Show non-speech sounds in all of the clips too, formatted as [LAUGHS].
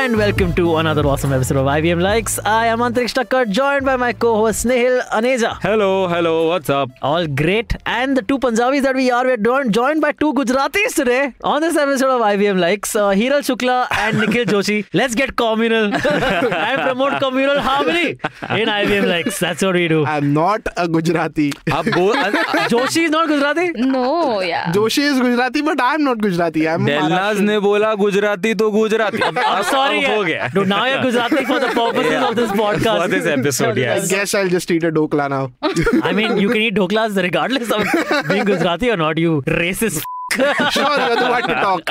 and welcome to another awesome episode of IBM Likes. I am Antriksh Takkar, joined by my co-host Snehil Aneja. Hello, hello, what's up? All great. And the two Punjabis that we are, we're joined, joined by two Gujaratis today on this episode of IBM Likes. Uh, Hiral Shukla and Nikhil Joshi. Let's get communal and promote communal harmony in IBM Likes. That's what we do. I'm not a Gujarati. Joshi is not Gujarati? No, yeah. Joshi is Gujarati, but I'm not Gujarati. I'm बोला गुजराती तो Gujarati I'm अब No, now you're Gujarati for the purposes yeah. of this podcast. For this episode, yes. I guess I'll just eat a dokla now. I mean, you can eat doklas regardless of being Gujarati or not, you racist. [LAUGHS] Sure, you're the one to talk.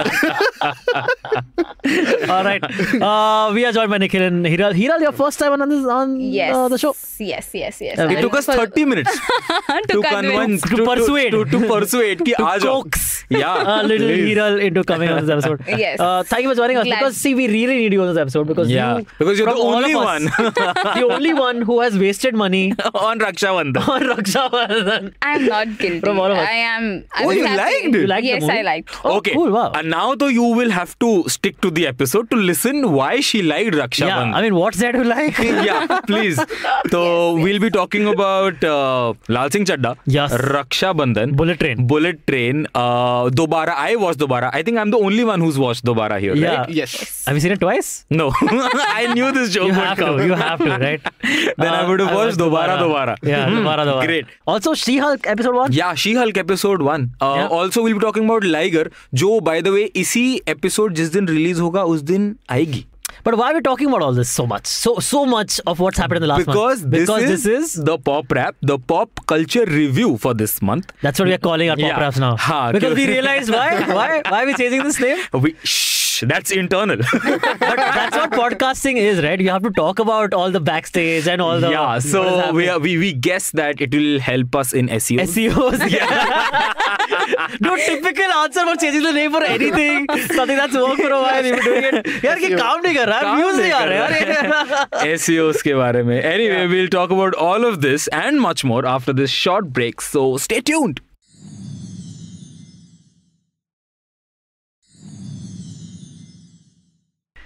[LAUGHS] All right. Uh, we are joined by Nikhil and Hiral. Hiral, your first time on this on uh, yes. uh, the show. Yes, yes, yes. it I took us 30 minutes [LAUGHS] to, convince, to, to, persuade, to, to, to persuade, to coax, yeah, a little. Hiral into coming on this episode. Yes. Uh, thank you for joining us Glad. because see, we really need you on this episode because yeah, you, because you're the only one, the only one who has wasted money on Raksha on Raksha I'm not guilty. From all of us. I am. I oh, you liked it. You liked yes, movie? I liked. Oh, okay. cool, wow. And now though you will have to stick to the episode to listen why she liked Raksha Yeah, Bandhan. I mean, what's there to like? [LAUGHS] yeah, please. [LAUGHS] So we'll be talking about uh, Lal Singh Chadda, Yes. Raksha Bandhan, Bullet Train. Bullet Train, uh, Dobara. I watched Dobara. I think I'm the only one who's watched Dobara here. Yeah. Right? Yes. Have you seen it twice? No, [LAUGHS] I knew this joke You would have come. to. You have to, right? Then I Uh, would have watched Dobara Dobara. Dobara. Yeah, Hmm, Dobara Dobara. Great. Also, She-Hulk episode one. Yeah, She-Hulk episode one. Uh, Yeah. Also, we'll be talking about Liger जो by the way इसी episode जिस दिन release होगा उस दिन आएगी. But why are we talking about all this so much? So so much of what's happened in the last because month. this because is, this is the pop rap, the pop culture review for this month. that's what we are calling our pop Yeah. raps now. Ha, because we realized why why why are we changing this name? We shh, that's internal. [LAUGHS] But that's what podcasting is, right? You have to talk about all the backstage and all the yeah, what is so we, happening. are, we we guess that it will help us in E SEO. SEOs. [LAUGHS] Yeah. [LAUGHS] no typical answer for changing the name for anything. Something that's worked for a while. You've been doing it. यार ये काम नहीं कर रहा है. काम Views नहीं नहीं आ कर रहे यार. SEOs के बारे में. Anyway, we'll talk about all of this and much more after this short break. So stay tuned.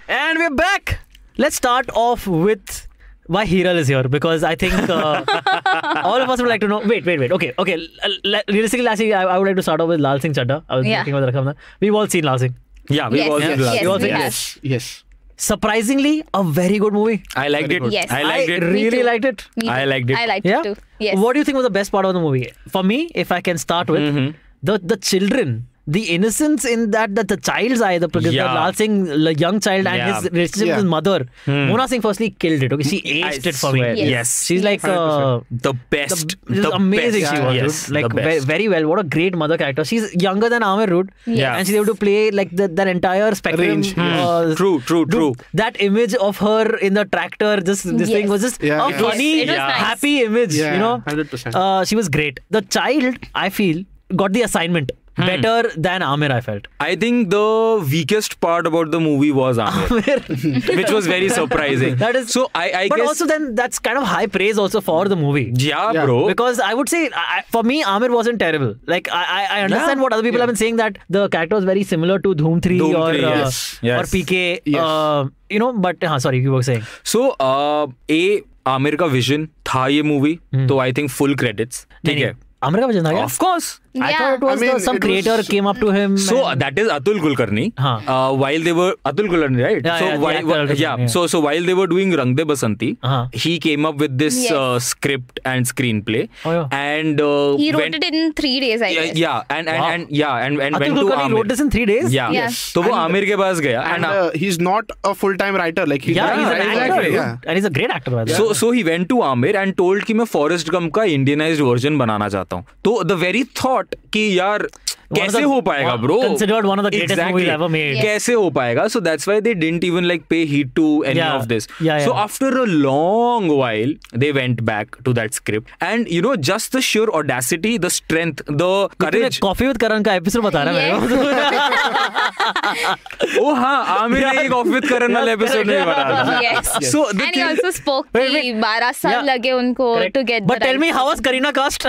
And we're back. Let's start off with why Hiral is here because I think uh, [LAUGHS] all of us would like to know. Wait, wait, wait. Okay, okay. L- l- realistically, actually, I, I would like to start off with Lal Singh Chadda. I was Yeah. thinking about Rakhamna. We've all seen Lal Singh. Yeah, we've Yes, all seen yes, the last yes, all we think- have. Yes. Yes. Surprisingly, a very good movie. I liked Very it. good. Yes. I liked I it. really too. liked it. I liked it. I liked Yeah. it too. Yes. What do you think was the best part of the movie? For me, if I can start with Mm-hmm. the the children. The innocence in that, that the child's eye, the, the Yeah. Lal Singh, the young child, and Yeah. his relationship Yeah. with his mother. Hmm. Mona Singh firstly killed it. Okay, she aged I it for me. Yes. Yes. She's like uh, The best. the, the amazing best. she was, Yes. Like the best. very well. What a great mother character. She's younger than Amir Root, Yeah. and she's able to play like the, that entire spectrum. Range. uh, True, true, dude, true. That image of her in the tractor, just this thing was just Yeah, a yeah. funny, Yes, nice. happy image. Yeah, you know, 100%. Uh, she was great. The child, I feel, got the assignment Hmm. better than Amir. I felt. I think the weakest part about the movie was Amir, which was very surprising. that is so. I, I but guess. also then that's kind of high praise also for the movie. yeah, Yeah. bro. Because I would say, I, for me, Amir wasn't terrible. Like I, I, I understand Yeah. what other people yeah. have been saying that the character was very similar to Dhoom Three Dhoom or 3, uh, yes. Yes. or PK. Yes. Uh, you know, but uh, sorry, you were saying. So, uh, a Aamir का vision था ये movie तो I think full credits ठीक है Amir का वज़न था of course I Yeah. thought it was I mean, the, some it creator was- came up to him. So and- that is Atul Kulkarni. Huh. Uh, while they were Atul Kulkarni, right? Yeah, so yeah, the while, actor Atul yeah, yeah. so so while they were doing Rang De Basanti, Uh-huh. he came up with this Yes. uh, script and screenplay, Oh, yeah. and uh, He wrote went, it in three days, I guess. yeah, and and, Wow. and yeah, and, and Atul went to Kulkarni Amir. wrote this in three days. Yeah. Yes. तो वो And- Aamir के पास गया And and uh, he's not a full-time writer. Like he's Yeah, he's an actor. Yeah. and he's a great actor. By the way. so so he went to Amir and told कि मैं Forrest Gump का Indianised version बनाना चाहता हूँ तो the very thought thought कि यार कैसे हो पाएगा bro considered one of the greatest movies ever made कैसे हो पाएगा? So that's why they didn't even like pay heed to any of this so after a long while they went back to that script and you know just the sure audacity the strength the courage Koffee with Karan का episode बता रहा yeah. मैं ओ हाँ आमिर एक coffee with Karan वाला एपिसोड नहीं बना रहा so and he also spoke कि 12 साल लगे उनको to get but tell me how was Kareena cast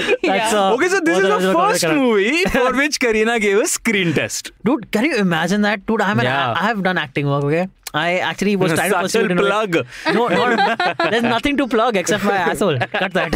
was Karina cast? That's uh, Okay, so this is the first correct. movie [LAUGHS] for which Karina gave a screen test. Dude, can you imagine that? Dude, I'm an, Yeah. I have done acting work, okay? I actually was trying to Subtle pursue it in a plug. No, no, [LAUGHS] there's nothing to plug except my asshole. Cut that.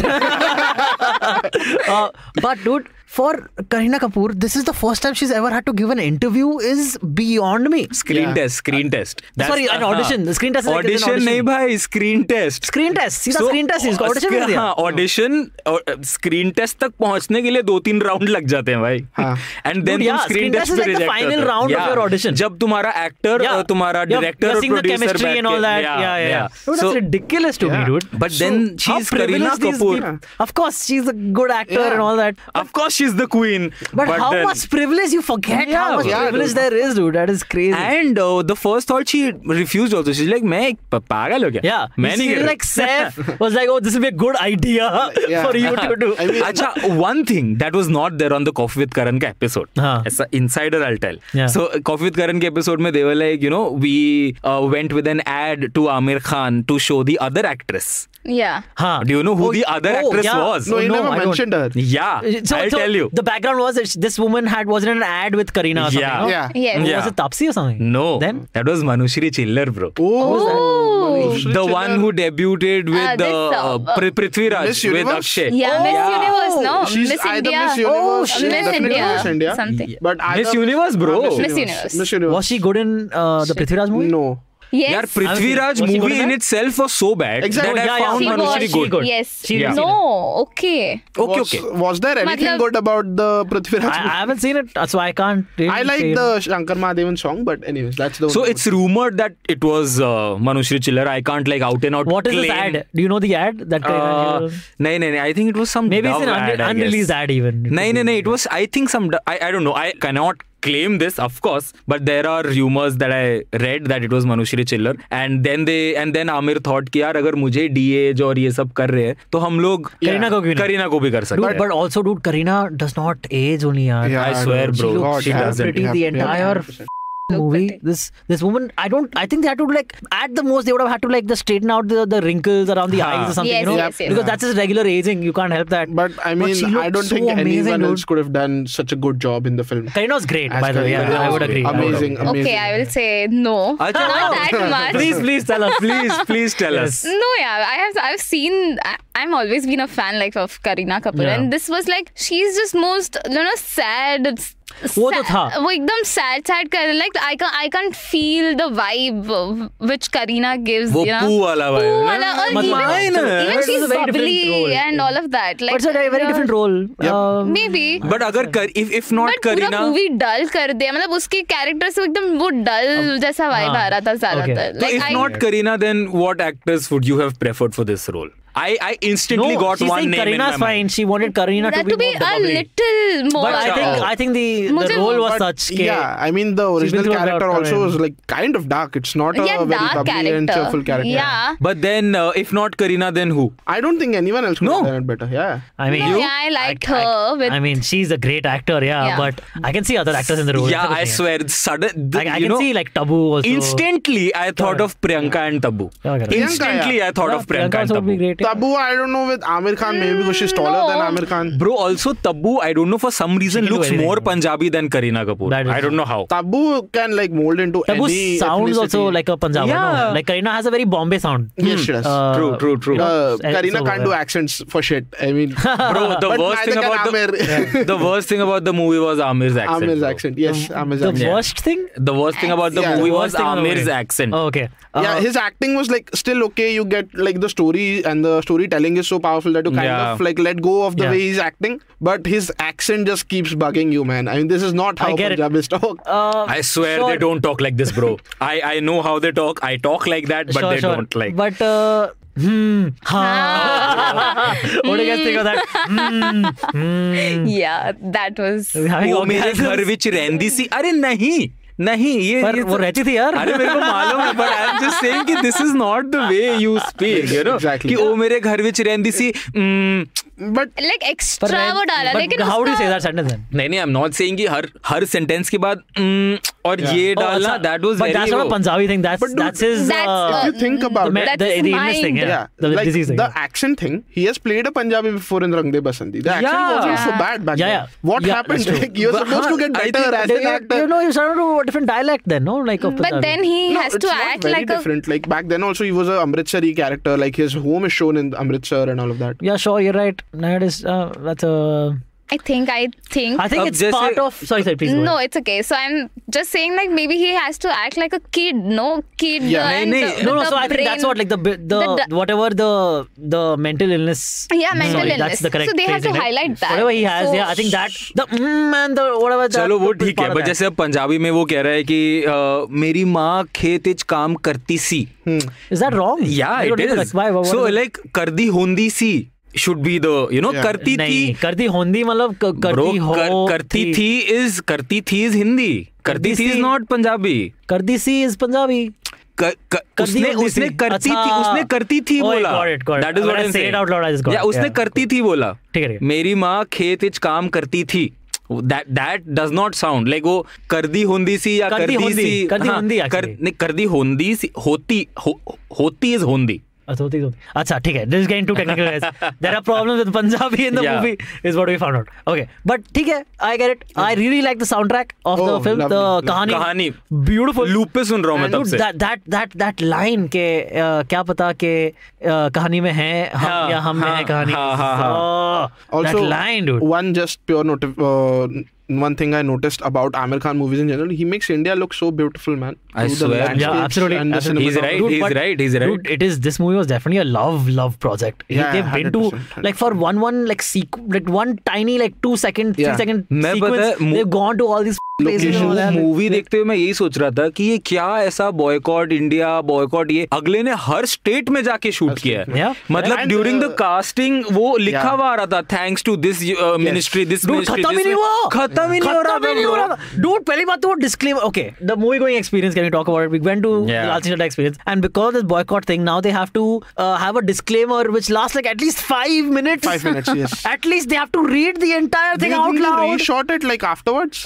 [LAUGHS] uh, but dude, for Karina Kapoor, this is the first time she's ever had to give an interview. Is beyond me. Screen Yeah. test, screen test. Sorry, an [LAUGHS] audition. The screen test is like it's an audition नहीं audition. भाई, screen test. Screen test. सीधा screen test इसको audition उसके- कर दिया. हाँ, audition और screen test तक पहुंचने के लिए दो तीन राउंड लग जाते हैं भाई हाँ. [LAUGHS] एंड देन Dude, तुम yeah, screen screen test test is पे like the reject final round of your audition. जब तुम्हारा एक्टर Yeah. तुम्हारा You're- डायरेक्टर you're और seeing the producer chemistry and all that. Yeah, yeah. Dude, that's ridiculous to me, Yeah. dude. But then How she's Karina privileged these Kapoor. people- Of course, she's a good actor Yeah. and all that. Of course she's the queen. But, how then- much privilege you forget Yeah, how much yeah, privilege dude. there is, dude. That is crazy. And uh, the first thought she refused also. She's like, मैं एक प- पागल हो क्या? yeah, मैं नहीं She कर रही." like Seth [LAUGHS] was like, oh, this will be a good idea [LAUGHS] Yeah. for you to do. I mean, अच्छा one thing that was not there on the Coffee with Karan का episode हाँ. as an insider I'll tell Yeah. so Coffee with Karan के episode में they were like you know we uh, went with an ad to Amir Khan to show the other actress Yeah. Huh. do you know who Oh, the other oh, actress yeah. was no, he no, never I don't. mentioned her. yeah So, I'll so tell you The background was that this woman had was in an ad with Karina or something. Yeah. no? Yeah. Yes. Oh, Yeah. Was it Tapsi or something? no Then? that was Manushri Chillar bro Oh, the Chiller. one who debuted with Ah, this, uh, uh, uh, Prithviraj Miss with Akshay Yeah, Miss Oh. Universe, no? She's Miss India. Miss Universe, she's Miss India. Miss India. Something. But Miss Universe, bro. Uh, Miss Universe. Miss Universe. Was she good in uh, the Prithviraj movie? No. Yes. Yaar, Prithviraj movie in itself was so bad exactly. that yeah, I found. Manushri good. good. Yes. She yeah. No, okay. Okay, okay. Was, was there anything Matlab, good about the Prithviraj movie? I, I haven't seen it, uh, so I can't really I like the Shankar Mahadevan song, but anyways, that's the So it's rumored that it was uh, Manushri Chiller. I can't like out and out What claim. is this ad? Do you know the ad? That uh, no, no, no. I think it was some Maybe it's an ad, unreleased ad even. No, no, no. It was, I think some, I, I don't know. I cannot claim this, of course, but there are rumors that I read that it was Manushri Chiller, and then they and then Amir thought कि यार अगर मुझे D और ये सब कर रहे हैं तो हम लोग करीना को नहीं? करीना को भी कर सकते हैं. but also, dude, Karina does not age only. yaar. Yeah, I swear, dude. bro, She looks she so doesn't. pretty. The Yeah, entire 100%. movie. This this woman, I don't. I think they had to like at the most they would have had to like the straighten out the, the wrinkles around the Huh. eyes or something. Yes, you know, yes, yes. because that's just regular aging. You can't help that. But I mean, she I don't so think amazing, anyone else could have done such a good job in the film. Karina was great, As by the way. Karina Yeah, I would agree. Amazing, agree. amazing. Okay, I will say no. Acha, Not no. that much. Please, please tell us. please, please tell us. No, yeah, I have I've seen. I, I'm always been a fan like of Karina Kapoor, Yeah. and this was like she's just most you know sad. वो तो था। वो एकदम sad sad कर like I can I can feel the vibe which Kareena gives वो पू वाला vibe Poo वाला और even she is bubbly and all of that like it's a very different role maybe but अगर if if not Kareena but movie dull कर दे मतलब उसके character से एकदम वो डल जैसा वाइब आ रहा था ज़्यादातर like if not Kareena then what actress would you have preferred for this role I, I instantly no, got she's one name. Karina's fine. She wanted Karina to be, to be a little more. But I think I think the, the role was such. Yeah, I mean the original character also was like kind of dark. It's not a very bubbly and cheerful character. Yeah. But then uh, if not Karina, then who? I don't think anyone else could no. have done it better. Yeah. I mean, no, yeah, I liked I, her. I, I, mean, she's a great actor. Yeah, yeah, but I can see other actors in the role. Yeah, I swear, sudden. I, can see like Tabu also. Instantly, I thought of Priyanka and Tabu. Instantly, I thought of Priyanka and Tabu great. Tabu, I don't know with Amir Khan maybe because she's taller than No. Amir Khan. Bro, also Tabu, I don't know for some reason can looks more Punjabi than Karina Kapoor. That is I don't know how. Tabu can like mold into Tabu any sounds also like a Punjabi. Yeah. No? Like Karina has a very Bombay sound. Yes, she does. Uh, True, true, true. Uh, and Karina so, can't do accents for shit. I mean, [LAUGHS] Bro, the worst thing neither about can the, Amir. [LAUGHS] the worst thing about the movie was Amir's accent. Amir's bro. accent. Yes, Amir's The accent. worst thing. The worst thing about the Yeah, the movie was worst thing on the Amir's accent. Oh, okay. yeah, Uh, his acting was like still okay. You get like the story and the storytelling is so powerful that you kind Yeah. of like let go of the Yeah. way he's acting. But his accent just keeps bugging you, man. I mean, this is not how I get it. Punjabis talk. uh, I swear sure. they don't talk like this, bro. I, I know how they talk. I talk like that, but sure, they sure. don't like. But uh, hmm, ha. [LAUGHS] what do you guys think of that? Hmm, hmm. yeah [LAUGHS] that was We're having वो मेरे orgasms. घर [LAUGHS] विच रहंदी सी अरे नहीं नहीं ये पर ये वो रहती थी यार। अरे मेरे को मालूम है but I am just saying कि this is not the way you speak you know कि ओ मेरे घर विच रहंदी सी बट लाइक एक्स्ट्रा वो डाला लेकिन how do say that sentence नहीं नहीं आई एम नॉट सेइंग कि हर हर सेंटेंस के बाद hmm, और ये डालना that was very that's not Punjabi thing that's that's is you think about the English thing the action thing he has played a Punjabi before in Rang Basanti the action was so bad back what happened you are supposed to get better as an actor you know you saw two different dialect then no like but then he has to act like a different like back then also he was a Amritsari character like his home is shown in Amritsar and all of that yeah sure you are right Nowadays, uh, that's a. I think I think I think it's part of. Sorry, sorry, please. no, it's okay. So I'm just saying like maybe he has to act like a kid, no kid. Yeah. uh, and the- No, no. the So I think that's what like the the, the- the- whatever the the mental illness. Yeah, mental sorry, illness. That's the correct. So they have to highlight that. Whatever he has, So- yeah. I think that the mm and the whatever. That, चलो वो ठीक है but जैसे अब पंजाबी में वो कह रहा है कि मेरी माँ खेत इच काम करती सी is that wrong? Yeah I don't it is like, so is it? होंदी सी should be the you know. करती थी करती होंदी मतलब करती हो करती थी इज़ करती थी इज़ हिंदी करती थी इज़ नॉट पंजाबी करती सी इज़ पंजाबी उसने उसने। करती थी। उसने करती थी बोला that is what I I I just got या उसने करती थी बोला ठीक है, मेरी माँ खेत इच काम करती थी that that does not sound like वो करदी होंदी सी या करदी सी करदी होंदी कर. नहीं करदी होंदी सी होती हो, होती इज़ होंदी होती होती अच्छा ठीक है this is getting too technical guys there are problems with Punjabi in the Yeah. Movie is what we found out okay but ठीक है I get it I really like the soundtrack Oh, film the lovely, कहानी कहानी beautiful loop पे सुन रहा हूँ मैं तब से that that that that line के uh, क्या पता के uh, कहानी में है हम हाँ, या हम में हाँ, है कहानी हाँ, हाँ, हाँ। Oh, that line dude. one just pure notif- uh, one thing I noticed about Amir Khan movies in general, he makes India look so beautiful, man. I Through swear, yeah, absolutely. absolutely. He's, right, dude, he's right. He's right. Dude, it is. This movie was definitely a love, love project. Yeah, they've been to 100%. like for one, one like sequ- like one tiny like two second, yeah. three second sequence. They've gone to all these and movie देखते हुए मैं यही सोच रहा था कि ये क्या ऐसा बॉयकॉट इंडिया बॉयकॉट ये। अगले ने हर स्टेट में जाके शूट किया है। मतलब ड्यूरिंग द कास्टिंग वो लिखा हुआ आ रहा था thanks to this ministry this खत्म ही नहीं हुआ। खत्म ही नहीं हो रहा खत्म ही नहीं हो रहा। था dude पहली बात तो वो disclaimer okay the movie going experience can talk about we went to Lal Singh experience and because this boycott thing now they have to have a disclaimer which last like at least 5 minutes. Five minutes, yes. [LAUGHS] at least they have to read the entire They thing out really loud. reshot it like afterwards.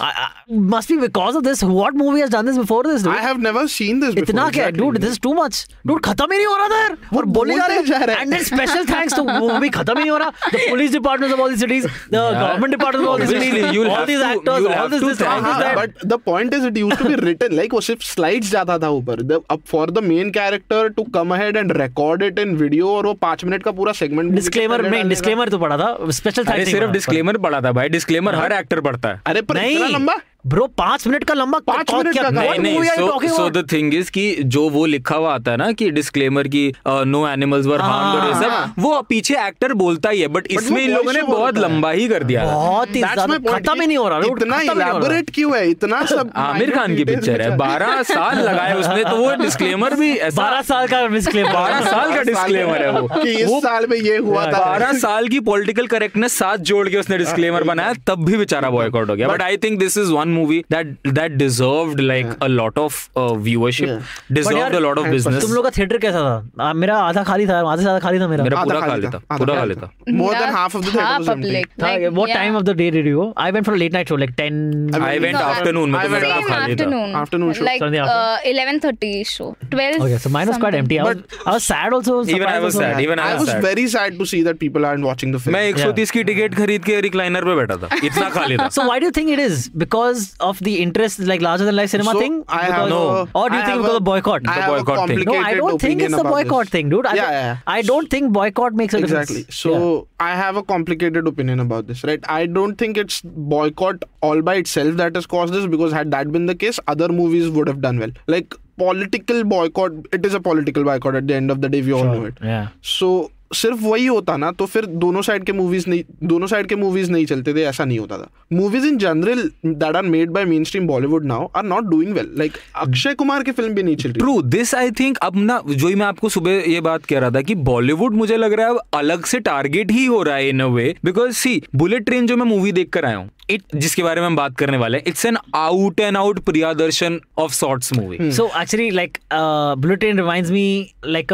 Must be because of this what movie has done this before this dude? I have never seen this before. इतना क्या exactly. dude this is too much dude खत्म ही नहीं हो रहा था यार और बोले जा रहे रहे हैं। and then special thanks to वो भी खत्म ही नहीं हो रहा the police departments of all these cities the yeah. government departments of all these cities you'll all these to- actors all this to this all this हाँ, that but the point is it used to be written like वो सिर्फ़ slides जाता था ऊपर The- अब for the main character to come ahead and record it in video और वो पाँच मिनट का पूरा segment नहीं डालेगा। डिस्क्लेमर तो पड़ा था स्पेशल अरे थैंक्स सिर्फ़ डिस्क्लेमर पड़ा था भाई डिस्क्लेमर हर एक्टर पढ़ता है अरे पर इतना लंबा ब्रो पाँच मिनट का लंबा पाँच क्या- मिनट का नहीं नहीं so so the thing is कि जो वो लिखा हुआ आता है ना कि डिस्क्लेमर की नो एनिमल्स वर हार्म्ड और ये हाँ। सब वो पीछे एक्टर बोलता ही है बट इसमें इन लोगों ने बहुत लंबा ही कर दिया। बहुत ही ज़्यादा खत्म ही नहीं हो रहा इतना ही हो elaborate क्यों है? इतना [LAUGHS] सब आमिर खान की पिक्चर है। में [LAUGHS] बारह साल लगाए उसने तो वो डिस्क्लेमर भी ऐसा बारह साल का डिस्क्लेमर बारह साल का डिस्क्लेमर है वो। कि इस साल में ये हुआ था। बारह साल की पॉलिटिकल करेक्टनेस साथ जोड़ के उसने डिस्क्लेमर बनाया तब भी बेचारा बॉयकॉट हो गया। But I think this is one Movie that that deserved like a lot of viewership Yeah. But deserved यार, अ लॉट ऑफ बिजनेस तुम लोग का थिएटर कैसा था आ, मेरा आधा खाली था आधे से ज्यादा खाली था मेरा मेरा आधा पूरा खा खाली लेता था, पूरा आधा खा खाली लेता था। More than half of the theater हाँ, was empty. public. था Like, what yeah. time of the day did you go I went for a late night show like 10 I I went No, afternoon में I तो went मेरा Same खाली था afternoon. Afternoon show. Like Sunday uh, 11:30 show. 12. okay so mine was quite something. empty I was, I was sad also Even I surprised was also. sad. Even I I was was sad. very sad to see that people aren't watching the film. मैं 130 की ticket खरीद के recliner पे बैठा था इतना खाली था [LAUGHS] So why do you think it is? Because of the interest, like larger than life cinema So, thing? I have Because- a- or do you I think because a- of boycott? I The have a boycott thing. no, I don't think it's the boycott this. thing, dude. I, Yeah, don't- yeah, yeah. I don't think boycott makes a Exactly. difference. So Yeah. I have a complicated opinion about this, right? I don't think it's boycott all by itself that has caused this because had that been the case, other movies would have done well. Like political boycott, it is a political boycott at the end of the day. We all know it. Yeah. So सिर्फ़ वही होता ना तो फिर दोनों side के movies नहीं, दोनों साइड के मूवीज़ नहीं चलते थे, ऐसा नहीं होता था। Movies in general that are made by mainstream Bollywood now are not doing well like Akshay Kumar की फ़िल्म भी नहीं चल ट्रू दिस आई थिंक अब ना, जो ही मैं आपको सुबह ये बात कह रहा था कि बॉलीवुड मुझे लग रहा है अब अलग से टारगेट ही हो रहा है in a way because see bullet train जो मैं मूवी देख कर आया हूँ इट जिसके बारे में हम बात करने वाले it's an out and out Priyadarshan of sorts movie so actually like blue train reminds me like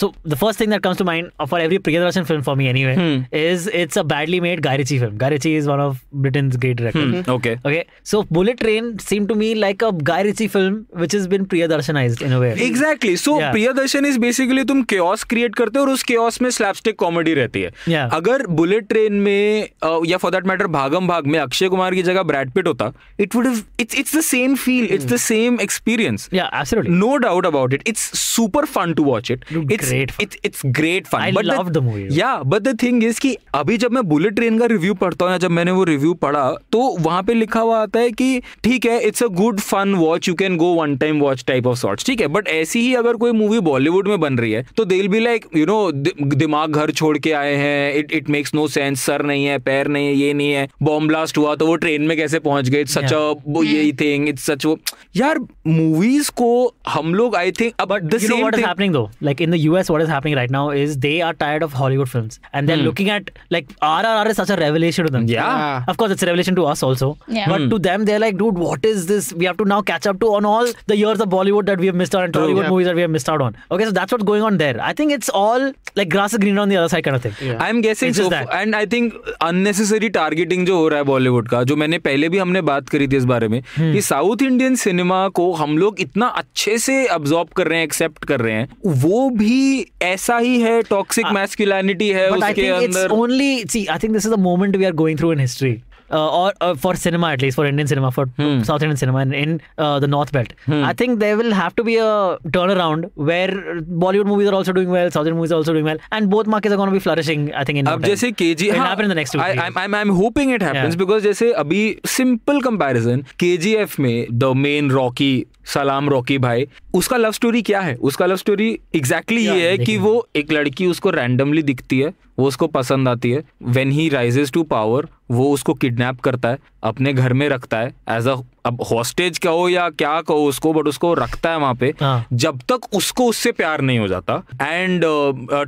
so the first thing that comes to mind for every Priyadarshan film for me anyway is it's a badly made Guy Ritchie film Guy Ritchie is one of Britain's great okay okay so bullet train seem to me like a Guy Ritchie film which has been Priyadarshanized in way exactly so Priyadarshan is basically तुम chaos create करते हो और उस chaos में slapstick comedy रहती है। अगर bullet train में uh, या for that matter Bhagam Bhag में अक्षय कुमार की जगह ब्रैड पिट होता it would it's it's the same feel it's the same experience. It's super fun to watch it. Dude, it's great fun. It's it's great fun. I But loved the movie. Yeah, but the thing is कि अभी जब मैं bullet train का review पढ़ता हूँ या जब मैंने वो रिव्यू पढ़ा तो वहाँ पे लिखा हुआ आता है कि ठीक है it's a good fun watch you can go one time watch type of sorts ठीक है बट ऐसी ही अगर कोई मूवी बॉलीवुड में बन रही है तो they be like you know दिमाग घर छोड़ के आए हैं it it makes no sense sir नहीं है पैर नहीं है ये नहीं है बॉम्ब ब्लास्ट हुआ तो वो ट्रेन में कैसे पहुँच गए सच अ वो यही थिंग इट्स सच वो यार मूवीज़ को हम लोग आई थिंक अब the same thing though? Like in the US, what is happening right now is they are tired of Hollywood films and they're looking at like RRR is such a revelation to them. Yeah. Yeah. Of course, it's a revelation to us also. Yeah. But to them, they're like, dude, what is this? We have to now catch up to on all the years of Bollywood that we have missed out and True. Tollywood Yeah. movies that we have missed out on. Okay, so that's what's going on there. I think it's all like grass is greener on the other side kind of thing. Yeah. I am guessing so. And I think unnecessary targeting जो हो रहा है बॉलीवुड का जो मैंने पहले भी हमने बात करी थी इस बारे में हम्म। कि साउथ इंडियन सिनेमा को हम लोग इतना अच्छे से अब्जॉर्ब कर रहे हैं एक्सेप्ट कर रहे हैं वो भी ऐसा ही है टॉक्सिक मैस्कुलिनिटी है उसके अंदर only see I think this is the moment we are going through in history. Uh, or uh, for cinema at least for Indian cinema for Hmm. South Indian cinema in, in uh, the North Belt, I think there will have to be a turnaround where Bollywood movies are also doing well, South Indian movies are also doing well, and both markets are going to be flourishing. I think in no अब time. जैसे KG It'll happen in the next two. three years. I am hoping it happens Yeah. Because जैसे अभी simple comparison KGF में the main Rocky सलाम Rocky भाई उसका love story क्या है? उसका लव स्टोरी एग्जैक्टली ये है कि वो एक लड़की उसको रैंडमली दिखती है वो उसको पसंद आती है। When he rises to power वो उसको किडनैप करता है। अपने घर में रखता है एज अ अब हॉस्टेज कहो या क्या कहो उसको बट उसको रखता है वहाँ पे हाँ। जब तक उसको उससे प्यार नहीं हो जाता। Uh, and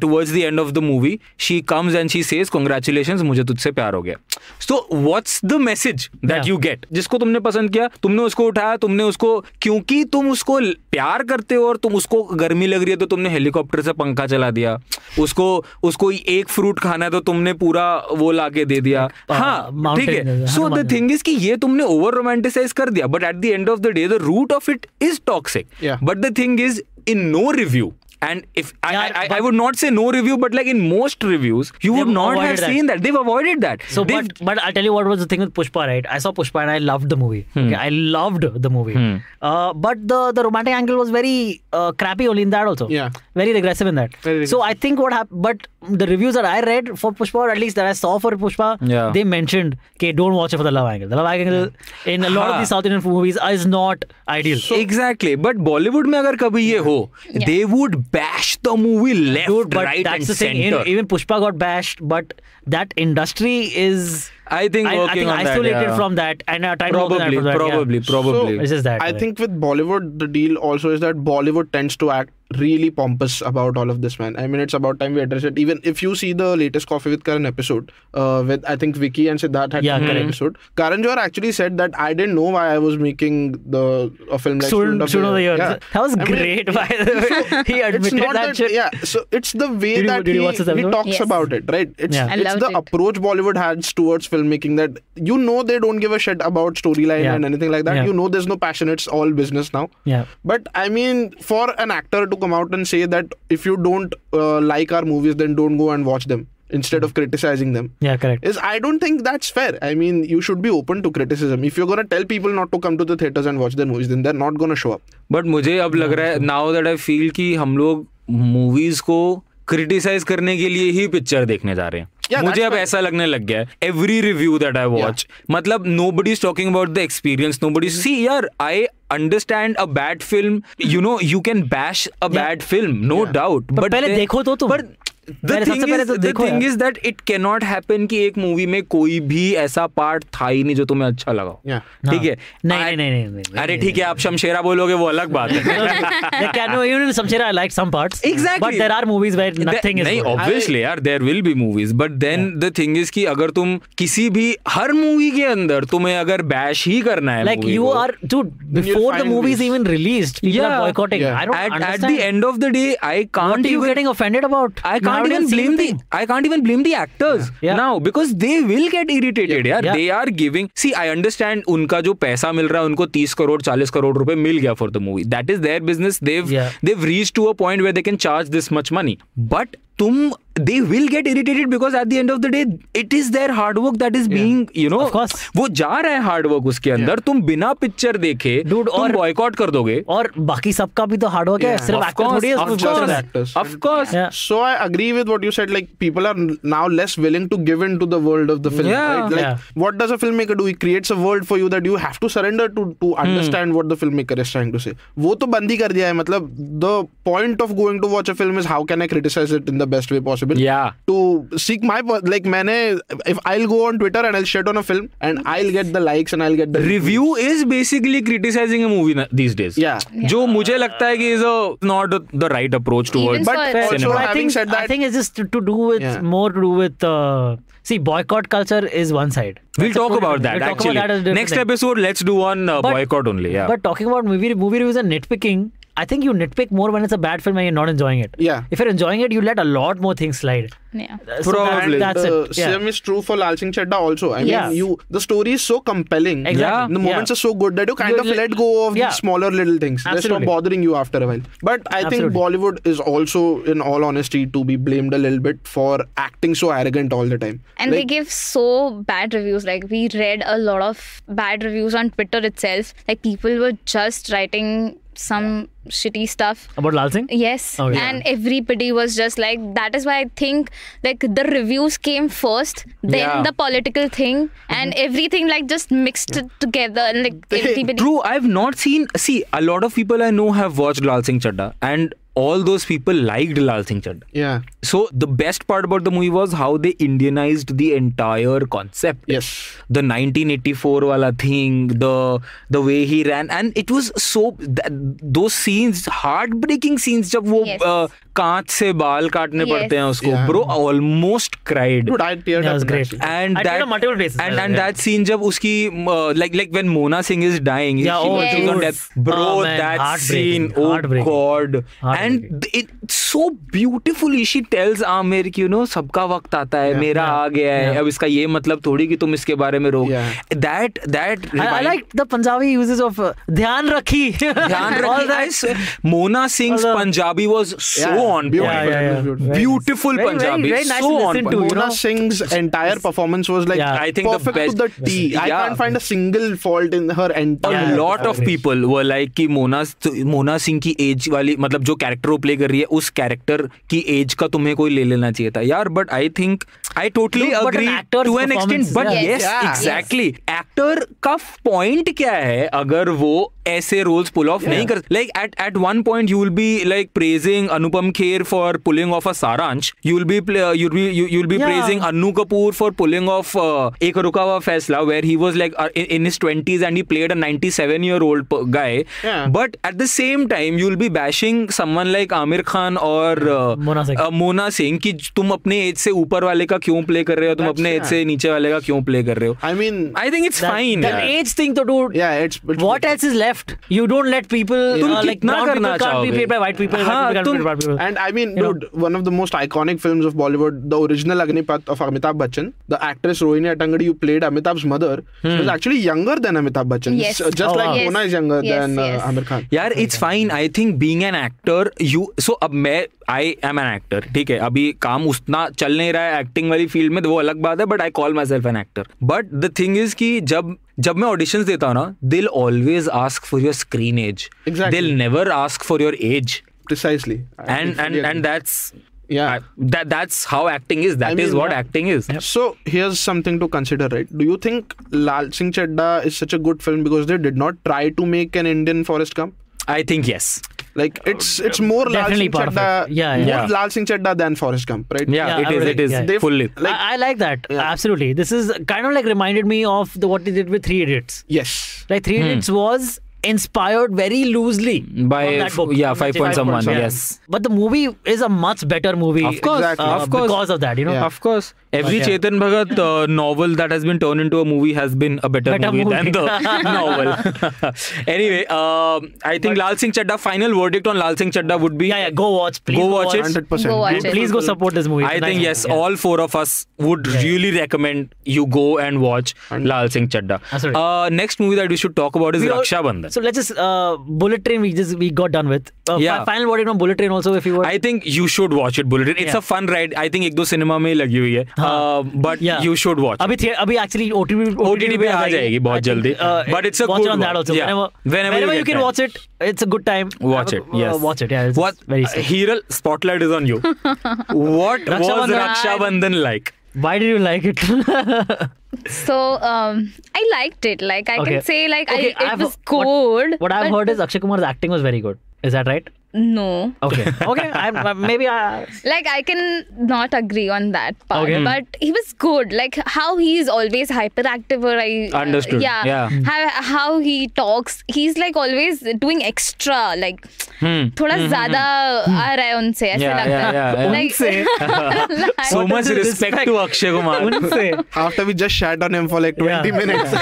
towards the end of the movie she comes and she says congratulation मुझे तुझसे प्यार हो गया। So what's the message that you get जिसको तुमने पसंद किया तुमने उसको उठाया तुमने उसको क्योंकि तुम उसको प्यार करते हो और तुम उसको गर्मी लग रही है तो तुमने हेलीकॉप्टर से पंखा चला दिया। उसको उसको एक फ्रूट खाना है तो तुमने पूरा वो लाके दे दिया। Uh, हाँ ठीक है। So the Hanuman. Thing is कि ये तुमने ओवर रोमांटिसाइज कर दिया but at the end of the day the root of it is toxic but the thing is in no review And if yeah, I, I, I, would not say no review, but like in most reviews, you would not have that. seen that. They've avoided that. So, they've, but, but I'll tell you what was the thing with Pushpa, right? I saw Pushpa and I loved the movie. Hmm. Okay, I loved the movie. Hmm. Uh, but the, the romantic angle was very uh, crappy only in that also. Yeah. Very regressive in that. Regressive. So I think what happened, but the reviews that I read for Pushpa, or at least that I saw for Pushpa, yeah. they mentioned, okay, don't watch it for the love angle. The love angle yeah. in a lot ha. of these South Indian movies is not ideal. So, exactly. But Bollywood, mein agar kabhi ye ho, they would bashed the movie left, Dude, but right, that's and the center. Thing. Even Pushpa got bashed, but that industry is I think I, I think on that, isolated yeah. from that and are trying to work that probably yeah. probably probably It's just that. I right? think with Bollywood, the deal also is that Bollywood tends to act really pompous about all of this, man. I mean, it's about time we address it. Even if you see the latest Coffee with Karan episode, uh, with I think Vicky and Siddharth had Yeah, done an episode. Karan Johar actually said that I didn't know why I was making the a film like Student, of student of the year. Yeah. That was I mean, great, by [LAUGHS] the way. [LAUGHS] He it's admitted not that, that, shit. yeah. So it's the way Did that you he, he talks Yes. about it, right? It's Yeah. It's the it. approach Bollywood has towards filmmaking that you know they don't give a shit about storyline Yeah. and anything like that. Yeah. You know there's no passion. It's all business now. Yeah. But I mean, for an actor to come out and say that if you don't uh, like our movies, then don't go and watch them instead of criticizing them. Yeah, correct. Is I don't think that's fair. I mean, you should be open to criticism. If you're gonna tell people not to come to the theaters and watch their movies, then they're not gonna show up. But मुझे अब लग रहा है now that I feel कि हम लोग movies को criticise करने के लिए ही पिक्चर देखने जा रहे हैं Yeah, मुझे अब ऐसा लगने लग गया है। Every review that I watch मतलब nobody is talking about the experience nobody see यार I understand a bad film you know you can bash a bad film no doubt but पहले देखो तो तुम। पर एक मूवी में कोई भी ऐसा पार्ट था ही नहीं जो तुम्हें अच्छा लगा ठीक है? नहीं, नहीं, नहीं, अरे ठीक है आप शमशेरा बोलोगे वो अलग बात है। [LAUGHS] अगर तुम किसी भी हर मूवी के अंदर तुम्हें अगर बैश ही करना है like you are to before the movies even released people are boycotting end of the day I can't you can't even blame the the I can't even blame the actors Yeah. Yeah. now because they will get irritated yeah. Yeah. they are giving see I understand उनका जो पैसा मिल रहा है उनको 30 करोड़ 40 करोड़ रुपए मिल गया for the movie that is their business they've Yeah. they've reached to a point where they can charge this much money but तुम they will get irritated because at the end of the day it is their hard work that is being you know Of course. वो जा रहा है hard work उसके अंदर तुम बिना picture देखे Dude, तुम और- बॉयकॉट कर दोगे और बाकी सबका भी तो हार्ड वर्क है Yeah. सिर्फ़ एक्टर थोड़ी है of उसमें course, future है। actors. of course Yeah. So I agree with what you said. Like people are n- now less willing to give in to the world of the film. Yeah. Right? Like Yeah. what does a filmmaker do? He creates a world for you that you have to surrender to to Hmm. what the filmmaker is trying to say. वो तो बंद ही कर दिया है मतलब the point of going to watch a film is how can I criticize it in the best way possible. Yeah. To seek my po- like मैंने if I'll go on Twitter and I'll shit on a film and I'll get the likes and I'll get the review is basically criticizing a movie na- these days Yeah. जो मुझे लगता है कि is a not the right approach Even towards But for- also But I having think, said I that, think it's just to, to do with Yeah. more to do with uh, see boycott culture is one side. we'll That's a talk totally about different- that we'll talk actually about that as a different next thing. episode let's do on uh, But- boycott only yeah But talking about movie movie reviews and nitpicking, I think you nitpick more when it's a bad film and you're not enjoying it. Yeah. If you're enjoying it, you let a lot more things slide. Yeah. Uh, so Probably. That, that's the it. Yeah. same is true for Lal Singh Chadda also. I Yeah. mean, you the story is so compelling. Exactly. Yeah. The moments Yeah. are so good that you kind You of let- let go of Yeah. these smaller little things. Absolutely. They stop Absolutely. bothering you after a while. But I think Bollywood is also, in all honesty, to be blamed a little bit for acting so arrogant all the time. And they give so bad reviews. Like we read a lot of bad reviews on Twitter itself. Like people were just writing some shitty stuff. About Lal Singh? Yes, Okay. and everybody was just like that. Is why I think like the reviews came first, then Yeah. the political thing, and mm-hmm. everything like just mixed it together. And like everybody, True, I've not seen. See, a lot of people I know have watched Lal Singh Chadda, and all those people liked Lal Singh Chadda. yeah. So the best part about the movie was how they Indianized the entire concept. Yes. The 1984 wala thing, the the way he ran, and it was so that, those scenes, heartbreaking scenes. जब वो Yes. uh, कांच से बाल काटने Yes. पड़ते हैं उसको, Yeah. bro, almost cried. Dude, I teared Yeah, it up. was in great. that scene. and I did that on multiple places, and, by the and way. that scene जब उसकी uh, like like when Mona Singh is dying Yeah, she oh, was on dude. death bro Oh, man, that heartbreaking, scene oh heartbreaking. god Heartbreaking. And it so beautifully she tells Aamir you know सबका वक्त आता है yeah, मेरा yeah, आ गया है। अब इसका ये मतलब थोड़ी कि तुम इसके बारे में रोग that that I like the Punjabi uses of ध्यान रखी। ध्यान [LAUGHS] रखी। Mona Singh Punjabi was so on beautiful Punjabi so on Mona Singh's entire performance was like I think the best I can't find a single fault in her entire lot of people were like कि मोना मोना सिंह की age वाली मतलब जो character वो play कर रही है उस कैरेक्टर की एज का तुम्हें कोई ले लेना चाहिए था। यार but I think I totally agree to an extent but ये यस एग्जैक्टली एक्टर का पॉइंट क्या है? अगर वो ऐसे रोल्स पुल ऑफ़ नहीं कर like at at one point you will be like praising Anupam Kher for pulling off a Saaransh you will be you will you will be praising Annu Kapoor for pulling off Ek Ruka Hua Faisla where he was like in his 20s and he played a 97 year old guy. Yeah. but at the same time you'll be bashing someone like Amir Khan और uh, Mona Singh. uh, Mona Singh कि तुम अपने as से ऊपर वाले का क्यों play कर रहे हो तुम अपने एज से नीचे वाले का क्यों प्ले कर रहे हो I mean I think it's fine to do. yeah, it's. it's What else is left? You don't let people तुम uh, like कितना brown करना people can't be चाहोगे? played by white people. हाँ, white people can't तुम- be played by black people. And I mean, You know. dude, one of the most iconic films of Bollywood, the original Agnipath of Amitabh Bachchan, the actress Rohini Attangadi, who played Amitabh's mother, was actually younger than Amitabh Bachchan. Yes. S- Just Oh, like wow. Mona is younger Yes, than uh, yes. Amir Khan. यार it's fine I think being an actor you so अब मैं आई am an actor ठीक है अभी काम उतना चल नहीं रहा है एक्टिंग वाली फ़ील्ड में तो वो अलग बात है but I call myself an actor but the thing is कि जब जब मैं ऑडिशन देता हूँ ना dil always ask for your screen age dil never ask for your age Precisely. And fully and and that's Yeah. I- that that's how acting is That I is mean, what yeah. acting is So here's something to consider, right? Do you think Lal Singh Chadda is such a good film because they did not try to make an Indian Forrest Gump? I think yes Like it's it's more Lal Definitely Singh Chadda, it. Yeah, yeah. more Yeah. Lal Singh Chadda than Forrest Gump, right? Yeah, Yeah, it I is. would It is agree, yeah. fully. Like- I, I like that. Yeah. Absolutely. This is kind of like reminded me of the, what they did with Three Idiots. Yes. Like Three Hmm. Idiots was inspired very loosely By from that book. yeah, five point someone. Yeah. Yes, But the movie is a much better movie. Of course, Exactly. uh, of course. because of that, you know. Yeah. Of course, every yeah. Chetan Bhagat uh, novel that has been turned into a movie has been a better, Better movie, movie. than the [LAUGHS] novel. [LAUGHS] anyway, um, I think Lal Singh Chadda. Final verdict on Lal Singh Chadda would be. Yeah, yeah. Go watch. Please Go watch it. 100%. Go watch it. Please go support this movie. I It's think nice yes. Yeah. all four of us would really recommend you go and watch Lal Singh Chadda. Uh, next movie that we should talk about is We Raksha Bandhan So let's just uh, Bullet Train. We just we got done with. Uh, Yeah. fi- Final verdict on Bullet Train also. If you were. I think you should watch it, Bullet Train. It's Yeah. a fun ride. I think एक दो cinema में ही लगी हुई है. Uh, but Yeah. you should watch. अभी थे, अभी actually OTT OTT पे आ जाएगी बहुत जल्दी. But it's a watch good it on one. that also. Yeah. Whenever, Whenever whenever, you you, get can time. watch it, it's a good time. Watch Have it. a- uh, Yes. watch it. Yeah. It's What? very Uh, safe. Hiral, spotlight is on you. [LAUGHS] what Raksha was Bandhan. Raksha Bandhan like? Why did you like it? [LAUGHS] So um, I liked it. Like I Okay. can say, like Okay, I, it I've- was what- good. what I've heard is Akshay Kumar's acting was very good. Is that right? No. Okay. Okay. I, maybe I. Like I can not agree on that part, Okay. but he was good. Like how he is always hyperactive, or I uh, Understood. yeah, Yeah. How, how he talks, he's like always doing extra. Like Hmm. थोड़ा ज़्यादा आ रहा है उनसे ऐसे Yeah, लगता yeah, yeah, है yeah. Like- Like- So much respect, to Akshay Kumar. उनसे After we just shat on him for like 20 Yeah. minutes.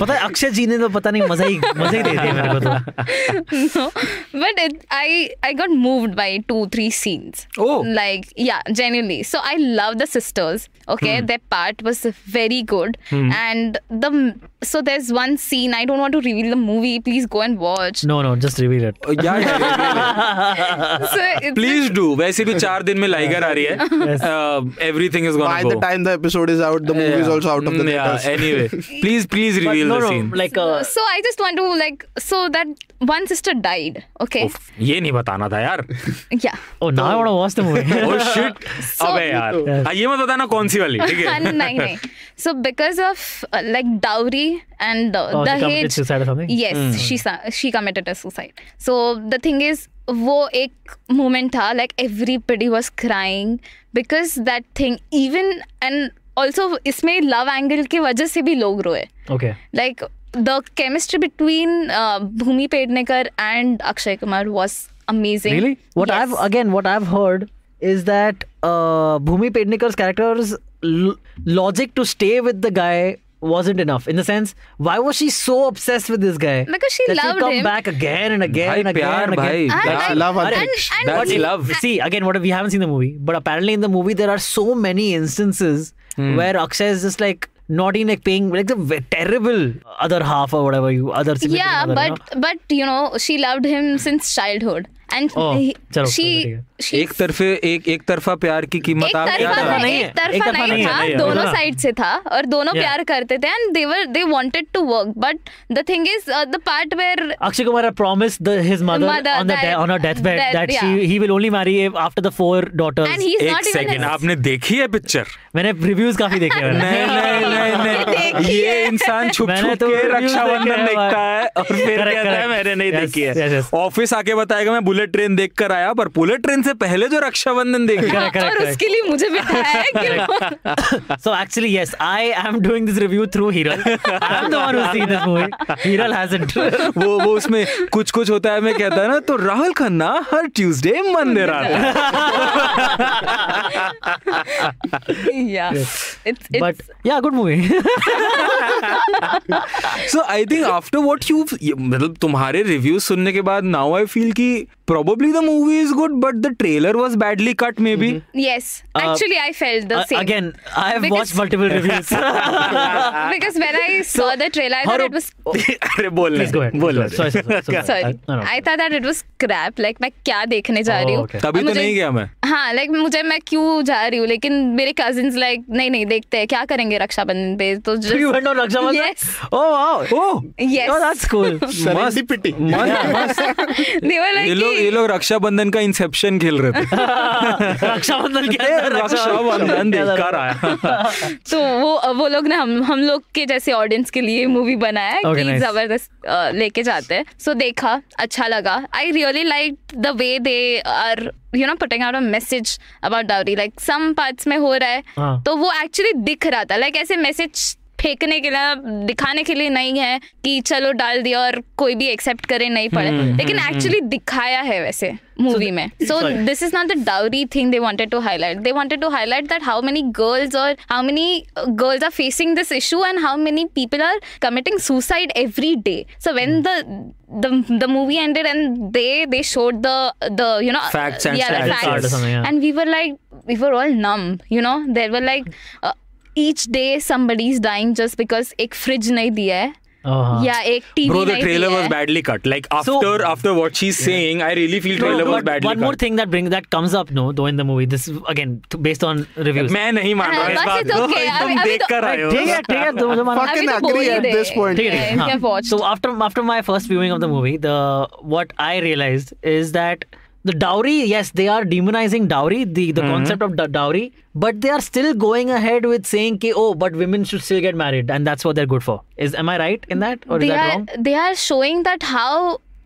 पता है अक्षय जी ने तो पता नहीं मज़ा ही मज़ा ही दे दिया मेरे को तो no, but it, I I got moved by two three scenes. Oh. like yeah, genuinely. So I love the sisters. Okay, Hmm. their part was very good, and the so there's one scene. I don't want to reveal the movie. Please go and watch. no no just reveal it Uh, yeah, yeah, yeah. So it's Please do. वैसे भी चार दिन में liger आ रही है. Uh, everything is gonna By go. By the time the episode is out, the movie yeah. is also out of the Mm, yeah, theaters. Anyway, please, please But reveal no the no scene. like uh, so I just want to like so that one sister died. Okay, उफ, ये नहीं बताना था यार. yeah. oh now I want to watch the movie Oh shit. So- अबे यार. हाँ, ये मत बताना कौन सी वाली. ठीक है. नहीं नहीं so because of uh, like dowry and uh, Oh, the she committed hate suicide or something? yes she sa- she committed a suicide so the thing is वो एक moment था like everybody was crying because that thing even and also इसमें love angle की वजह से भी लोग रोए okay like the chemistry between uh, Bhumi Pednekar and Akshay Kumar was amazing really what Yes. I've again what I've heard is that uh, Bhumi Pednekar's character's l- logic to stay with the guy wasn't enough in the sense why was she so obsessed with this guy because she that loved she come him. back again and again bhai, and again and again bhai. that's love and, and, and that's love see again what we haven't seen the movie but apparently in the movie there are so many instances hmm. where Akshay is just like not like paying like the terrible other half or whatever you other yeah other, but you know? but you know she loved him since childhood and oh, he, chalo, she एक तरफे एक एक तरफा प्यार की एक कीमत आप क्या नहीं है, एक तरफा नहीं नहीं था नहीं दोनों हाँ। साइड से था और दोनों प्यार करते थे and they were they wanted to work but the thing is the part where Akshay Kumar had promised the, his mother, Mother on the that- de- on her deathbed that- that, yeah. she he will only marry after the four daughters. And he एक second आपने देखी है picture मैंने reviews काफ़ी देखे हैं। नहीं नहीं नहीं [LAUGHS] देखी नहीं ये है। इंसान छुप छुप तो के रक्षाबंधन देखता है और फिर कहता है मैंने नहीं देखी है। ऑफ़िस आके बताएगा मैं बुलेट ट्रेन देख कर आया पर बुलेट ट्रेन से से पहले जो रक्षाबंधन उसके मुझे कुछ कुछ होता है मैं कहता ना तो राहुल खन्ना हर ट्यूसडे मंदिर आता good movie so I think after what you मतलब तुम्हारे रिव्यू सुनने के बाद नाउ आई फील की probably the movie is good but the trailer was badly cut maybe Mm -hmm. yes uh, actually i felt the Uh, same again, I have Because- watched multiple reviews. because when i saw so, the trailer i thought it was अरे बोल Please go ahead. बोल Sorry, sorry, sorry, sorry. sorry No, no. i thought that it was crap like मैं क्या देखने जा रही Oh, हूँ. तभी तो मुझे- नहीं गया मैं हाँ लाइक मुझे मैं क्यों जा रही हूँ लेकिन मेरे कजिन्स लाइक नहीं नहीं देखते हैं क्या करेंगे रक्षाबंधन पे तो just you went on Raksha Bandhan? Oh wow. Oh, yes. Oh, that's cool. Serendipity. they were like ये लोग कि- ये लोग रक्षाबंधन का इंसेप्शन खेल रहे थे रक्षाबंधन के रक्षाबंधन देखकर आया तो वो वो लोग ने हम हम लोग के जैसे ऑडियंस के लिए मूवी बनाया है Okay, कि nice. ज़बरदस्त लेके जाते हैं सो so, देखा अच्छा लगा I really like the way they are you know putting out a message about dowry like some parts में हो रहा है हाँ. तो वो एक्चुअली दिख रहा था लाइक ऐसे मैसेज फेंकने के लिए दिखाने के लिए नहीं है कि चलो डाल दिया और कोई भी एक्सेप्ट करे नहीं पड़े हम्म, हम्म, लेकिन हम्म, एक्चुअली दिखाया है वैसे मूवी में। So this is not the dowry thing they wanted to highlight they wanted to highlight that how many girls और how many girls are facing this issue and how many people are committing suicide every day so when the The, the movie ended and they they showed the the you know facts and yeah, facts. Facts. Something, yeah and we were like we were all numb you know? There were like uh, each day somebody's dying just because एक fridge नहीं दिया है Oh, हाँ. या एक TV Bro, the नहीं trailer दिया was है badly cut. Like So- after after what she's saying, I really feel No, trailer was but badly one more cut. thing that brings that comes up no though in the movie this is again t- based on reviews मैं नहीं मान रहा हूँ इस बस बात it's को okay. तुम अभी- अभी देख तो- कर आए हो ठीक है ठीक है तो मुझे मानो Fucking अभी तो agree बोल ही at दे। this point. ठीक है, Yeah, हाँ. yeah, watched. So after after my first viewing of the movie, the what I realized is that the dowry, yes, they are demonizing dowry, the the concept of da- dowry, but they are still going ahead with saying, "Ki, oh, but women should still get married, and that's what they're good for." Is am I right in that, or is they that are wrong? they are showing that how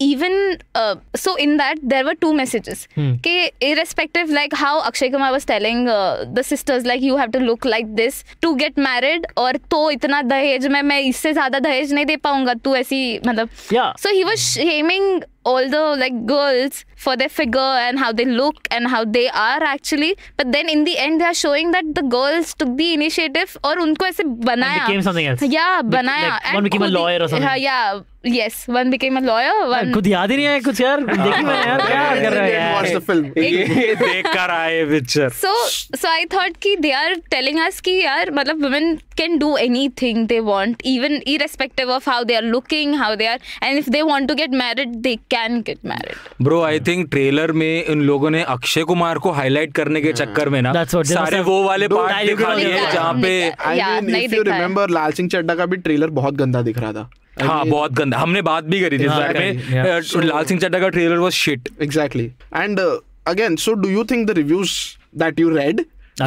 even uh, so in that there were two messages Hmm. okay irrespective like how akshay kumar was telling uh, the sisters like you have to look like this to get married और तो इतना दहेज में मैं इससे ज्यादा दहेज नहीं दे पाऊंगा तू ऐसी मतलब Yeah. so he was shaming all the like girls for their figure and how they look and how they are actually but then in the end they are showing that the girls took the initiative और उनको ऐसे बनाया became something else. yeah Bec- बनाया like, and one became a खुद ही- lawyer or something. हाँ, yeah yes one became a lawyer one खुद याद ही नहीं है कुछ यार [LAUGHS] देखी मैंने यार क्या कर रहा है Didn't watch यार the film. ये [LAUGHS] देख कर आए picture so so I thought कि they are telling us कि यार मतलब women can do anything they want even irrespective of how they are looking how they are and if they want to get married they can get married bro I think trailer में इन लोगों ने अक्षय कुमार को highlight करने के चक्कर में ना सारे वो वाले पार्ट दिखा दिए जहाँ पे remember, लाल सिंह चड्डा का भी ट्रेलर बहुत गंदा दिख रहा था। हाँ बहुत गंदा। हमने बात भी करी थी हाँ, बारे में। लाल सिंह चड्डा का trailer was shit exactly and again so do you think the reviews that you सब- [LAUGHS]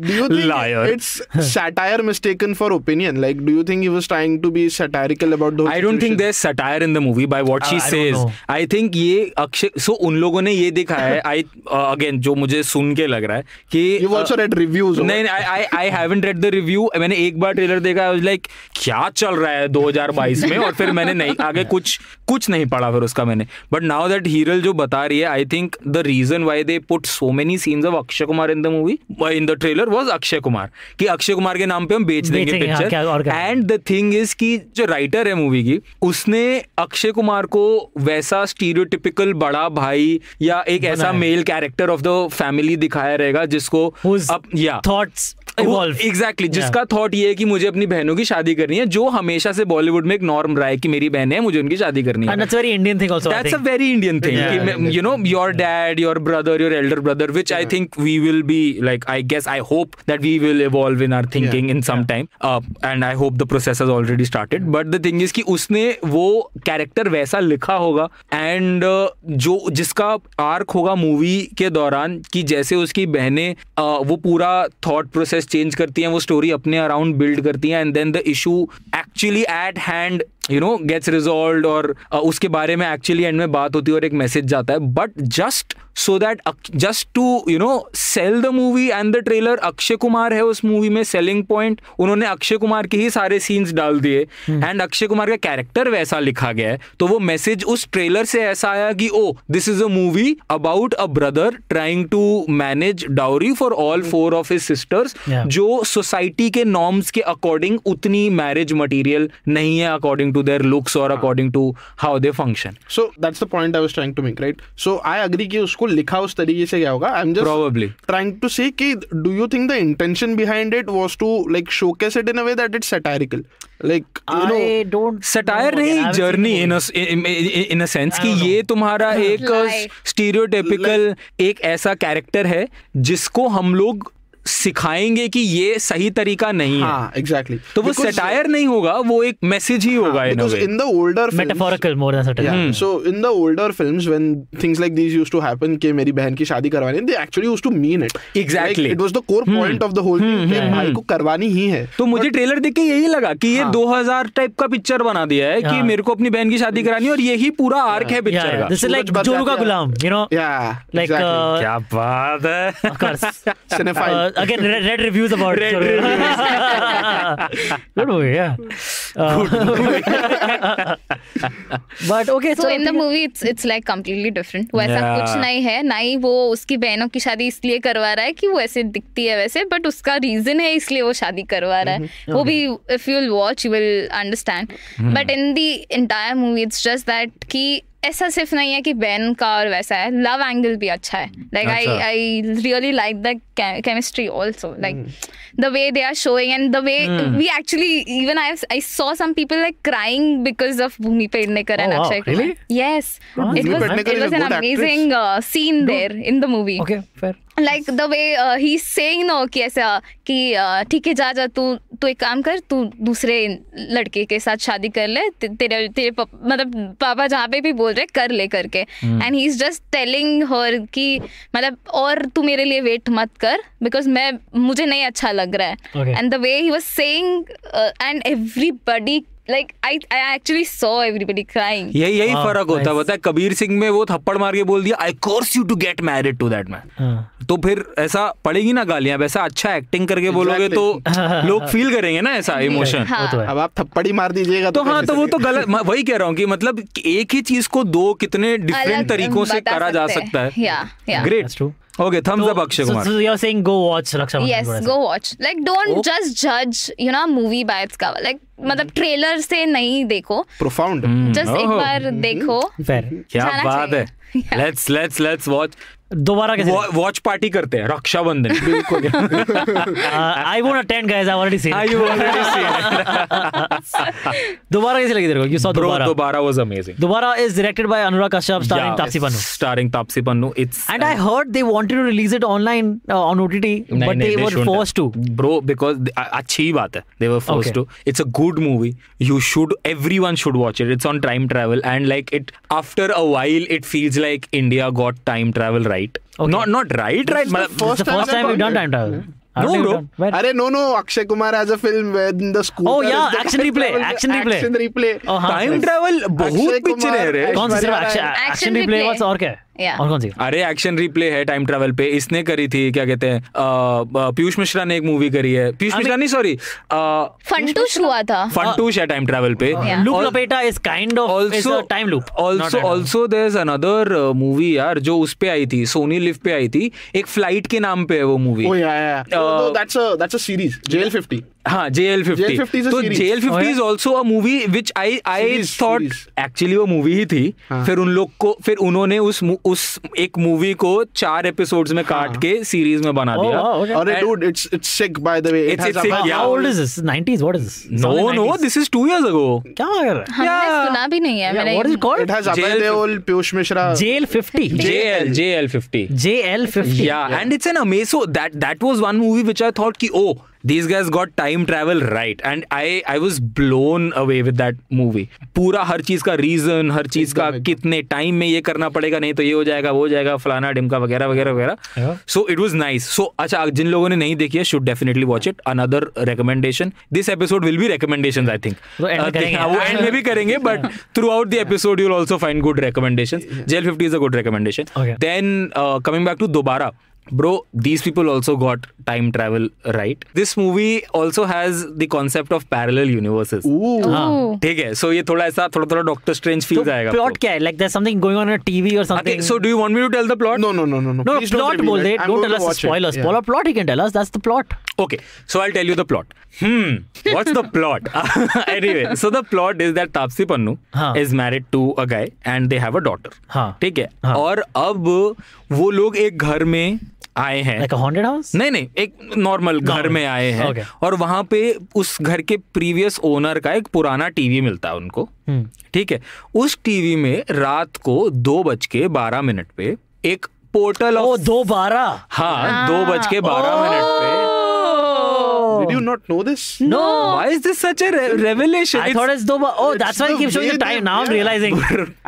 do you think Liar. it's satire mistaken for opinion? Like, do you think he was trying to be satirical about the I don't says know. I think ये अक्षय सो उन लोगों ने ये दिखाया है I again जो मुझे सुन के लग रहा है कि You've also read reviews. of नहीं it. I I I haven't read the review मैंने एक बार ट्रेलर देखा आई वाज लाइक क्या चल रहा है 2022 में और फिर मैंने नहीं आगे कुछ कुछ नहीं पढ़ा फिर उसका मैंने बट नाउ दैट हीरल जो बता रही है I think the reason why they put so many scenes of Akshay Kumar in the movie in the trailer was Akshay Kumar कि अक्षय कुमार के नाम पे हम बेच देंगे picture and the thing is कि जो राइटर है मूवी की उसने अक्षय कुमार को वैसा स्टीरियोटिपिकल बड़ा भाई या एक ऐसा male character of the family दिखाया रहेगा जिसको अब या evolve. एग्जैक्टली जिसका थॉट ये है कि मुझे अपनी बहनों की शादी करनी है जो हमेशा से बॉलीवुड में एक नॉर्म रहा है कि मेरी बहन है मुझे उनकी शादी करनी है And that's a very Indian thing also. I That's a think. very Indian thing. Yeah. कि, you know, your dad, your brother, will be like. I guess I hope that we will evolve in our thinking yeah, in some yeah. time. Uh, and I hope the process has already started. But the thing is कि उसने वो character वैसा लिखा होगा and जो जिसका arc होगा movie के दौरान कि जैसे उसकी बहनें uh, वो पूरा थॉट प्रोसेस चेंज करती हैं वो स्टोरी अपने अराउंड बिल्ड करती हैं and then the issue actually at hand you know gets resolve और उसके बारे में एक्चुअली एंड में बात होती है और एक मैसेज जाता है but just so that just to you know sell the movie and the trailer Akshay Kumar है उस मूवी में सेलिंग पॉइंट उन्होंने अक्षय कुमार के ही सारे सीन्स डाल दिए एंड अक्षय कुमार का कैरेक्टर वैसा लिखा गया है तो वो मैसेज उस ट्रेलर से ऐसा आया कि ओ this is a movie about a brother trying to manage dowry for all four of his sisters जो सोसाइटी के नॉर्म्स के अकॉर्डिंग उतनी मैरिज मटीरियल नहीं है अकॉर्डिंग टू देयर लुक्स और according to how they function So that's the point I was trying to make, right? So I agree कि उसको लिखा उस तरीके से गया होगा. I'm just Probably. trying to say कि do you think the intention behind it was to like showcase it in a way that it's satirical? Like you know, I don't. Satire नहीं journey in. In a sense कि ये तुम्हारा एक Lie. Stereotypical एक ऐसा character है जिसको हम लोग सिखाएँगे कि ये सही तरीका नहीं हाँ, है exactly. तो वो सेटायर नहीं होगा वो एक मैसेज ही होगा in in the older films when things like this used to happen कि मेरी बहन की शादी करवानी they actually used to mean it exactly it was the core point of the whole को करवानी ही है। तो मुझे ट्रेलर देख के यही लगा की ये 2000 टाइप का पिक्चर बना दिया है की मेरे को अपनी बहन की शादी करानी है और यही पूरा आर्क है पिक्चर का। गुलाम you know like again red, red reviews but okay so in the movie it's it's like completely different वैसा कुछ नहीं है ना ही वो उसकी बहनों की शादी इसलिए करवा रहा है कि वो ऐसे दिखती है वैसे बट उसका रीजन है इसलिए वो शादी करवा रहा है। mm-hmm. वो भी if you will watch you will understand but in the entire movie it's just that कि ऐसा सिर्फ़ नहीं है कि बैन का और वैसा है। लव एंगल भी अच्छा है। Like I I really like the chemistry also like the way they are showing and the way we actually even I I saw some people like crying because of Bhumi Pednekar and Akshay yes it was it was an amazing scene there in the movie okay fair like the way he saying no कि ऐसा कि ठीक है जा जा तू तू एक काम कर तू दूसरे लड़के के साथ शादी कर ले ते, तेरे तेरे पा, मतलब पापा जहाँ पे भी बोल रहे कर ले करके। And he is just telling her कि मतलब और तू मेरे लिए वेट मत कर बिकॉज़ मैं मुझे नहीं अच्छा लग रहा है। And the way he was saying and uh, and everybody like I I actually saw everybody crying. यही यही फ़र्क होता है पता है? कबीर सिंह में वो थप्पड़ मार के बोल दिया I course you to get married to that man हाँ. तो फिर ऐसा पड़ेगी ना गालियाँ? वैसा अच्छा एक्टिंग करके बोलोगे तो लोग फील करेंगे ना ऐसा इमोशन वो तो है. अब आप थप्पड़ी मार दीजिएगा तो हाँ तो वो तो गलत वही कह रहा हूँ कि मतलब एक ही चीज़ को दो कितने डिफरेंट तरीकों से करा जा सकता है. Great That's thumbs so, up, Akshay Kumar. so, so you're saying go watch Raksha Bandhan, Yes, go watch. Like, don't Oh. just judge, you know, movie by its cover. Like, मतलब trailer से नहीं देखो profound. Just एक Oh. बार देखो Fair. क्या बात है. लेट्स लेट्स लेट्स वॉच दोबारा कैसे वॉच पार्टी करते हैं रक्षाबंधन। बिल्कुल। I won't attend guys I already seen I won't Dobaaraa कैसे लगी तेरे को? You saw Dobaaraa? Dobaaraa was amazing Dobaaraa is directed by Anurag Kashyap starring Taapsee Pannu starring Taapsee Pannu it's and I heard they wanted to release it online on OTT but they were forced to bro because अच्छी ही बात है they were forced to it's a good movie you should everyone should watch it it's on time travel and like it after a while it feels like India got time travel right right Okay. not not right right the मतलब- first it's the first time time we've done time travel No, bro. done- where- अरे no no Akshay Kumar has a film when the school. Oh, yeah, action replay, travel- action replay. action replay Oh, हाँ, time travel बहुत Akshay picture है रे कौन सी सिर्फ़ Action replay. बस और क्या है Yeah. और कौन सी? अरे एक्शन रिप्ले है टाइम ट्रेवल पे। इसने करी थी क्या कहते हैं पीयूष मिश्रा ने एक मूवी करी है। पीयूष मिश्रा नहीं सॉरी फंटूश हुआ था। फंटूश है टाइम ट्रेवल पे। Loop Lapeta is kind of also time loop also also there is another movie यार जो उस पे आई थी सोनी लिव पे आई थी। एक फ़्लाइट के नाम पे है वो movie oh yeah yeah that's a that's a series J L 50 हाँ जे एल फिफ्टी तो J L fifty is also a movie which I I thought actually वो मूवी ही थी। हाँ. फिर उन लोग को फिर उन्होंने उस उस एक मूवी को चार एपिसोड्स में काट हाँ. के सीरीज़ में बना दिया। और dude it's it's sick by the way it has how old is this 90s what is this no no this is 2 years ago क्या कर रहा है हमने सुना भी नहीं है मैंने what is called it has Abhay Deol Piyush Mishra JL 50 JL JL 50 JL 50 yeah and it's an amazing that that was one movie which I thought कि oh these guys got time travel right and i i was blown away with that movie. पूरा हर चीज़ का reason हर चीज़ का। कितने time में ये करना पड़ेगा नहीं तो ये हो जाएगा वो हो जाएगा फलाना डिमका वगैरह वगैरह वगैरह। So it was nice so अच्छा जिन लोगों ने नहीं देखी है should definitely watch it another recommendation this episode will be recommendation I think वो एंड [LAUGHS] में भी करेंगे but throughout the episode you also find good recommendation J L fifty is a good recommendation uh, coming back to Dobara. Bro, these people also got time travel right. This movie also has the concept of parallel universes. Ooh. हाँ. Ooh. ठीक है सो ये थोड़ा ऐसा थोड़ा थोड़ा doctor strange feel तो आएगा प्लॉट क्या है like there something going on in TV और Okay, something so do you want me to tell the plot? No, no, no, no, no. no Please don't plot reveal बोल दे it. I'm don't going tell to us watch it. spoilers Yeah. spoiler plot he can tell us that's the plot Okay, so I'll tell you the plot. Hmm, what's the plot? [LAUGHS] anyway, so the plot is that Tapsi Pannu हाँ. is married to a guy and they have a daughter. हाँ. ठीक है हाँ. और अब वो लोग एक घर में आए हैं। Like नहीं नहीं एक नॉर्मल घर में आए हैं। Okay. और वहाँ पे उस घर के प्रीवियस ओनर का एक पुराना टीवी मिलता है उनको। हम्म. ठीक है? उस टीवी में रात को दो बज के बारह मिनट पे एक पोर्टल ओ, ऑफ़ दो बारह. हाँ दो बज के बारह मिनट पे Did you not know this? No. Why is this such a re- revelation? I It's- thought it's Doba. Oh, It's that's why it keeps showing the time. Now I'm realizing.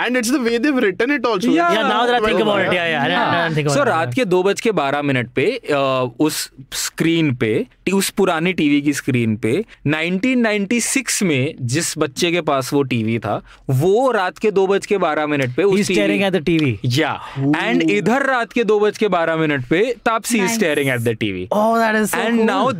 And it's the way they've written it also. Yeah. Yeah, now that I think about it, yeah, yeah. About so it. रात के दो बज के बारह minute पे अ, उस screen पे उस पुरानी टीवी की स्क्रीन पे 1996 में जिस बच्चे के पास वो टीवी था वो रात के दो बज के बारह मिनट पे उस staring at the TV. Yeah and इधर रात के दो बज के बारह मिनट पे Taapsee. Staring at the TV Oh, that is so and cool. now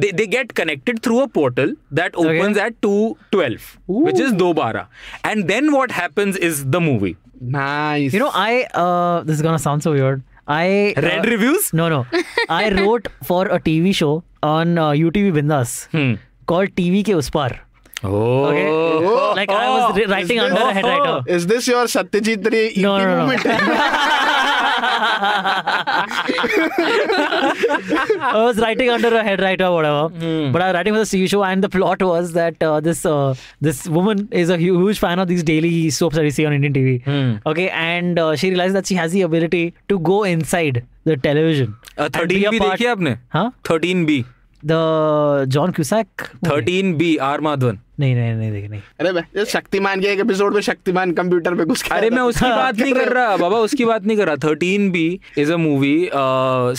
they, they get connected through a portal that opens okay. at 212 Ooh. which is dobara and then what happens is the movie nice you know i uh, this is gonna sound so weird I uh, read reviews. No, no. I [LAUGHS] wrote for a TV show on uh, UTV Bindas hmm. called TV Ke Uspar. Oh, okay. oh, like I was oh. writing under this, a head writer. Oh. Is this your Satyajit Ray no, no, no, no. [LAUGHS] [LAUGHS] movement? I was writing under a head writer or whatever. But I was writing for the TV show, and the plot was that uh, this uh, this woman is a hu- huge fan of these daily soaps that we see on Indian TV. Hmm. Okay, and uh, she realized that she has the ability to go inside the television. Uh, and be 13 a भी part- देखी आपने Huh? 13 John Cusack thirteen B R Madhavan नहीं नहीं नहीं देख नहीं। अरे मैं शक्तिमान के एक एपिसोड में शक्तिमान कंप्यूटर में घुस अरे मैं उसकी [LAUGHS] बात नहीं कर रहा [LAUGHS] बाबा उसकी बात नहीं कर रहा। Thirteen B is a movie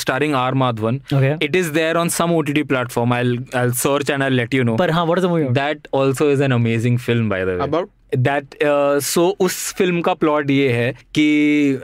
starring R Madhavan it is there on some OTT platform I I search and I let you know पर हाँ what is the movie that also is an amazing film by the way about About? So uh, so उस film का plot ये है कि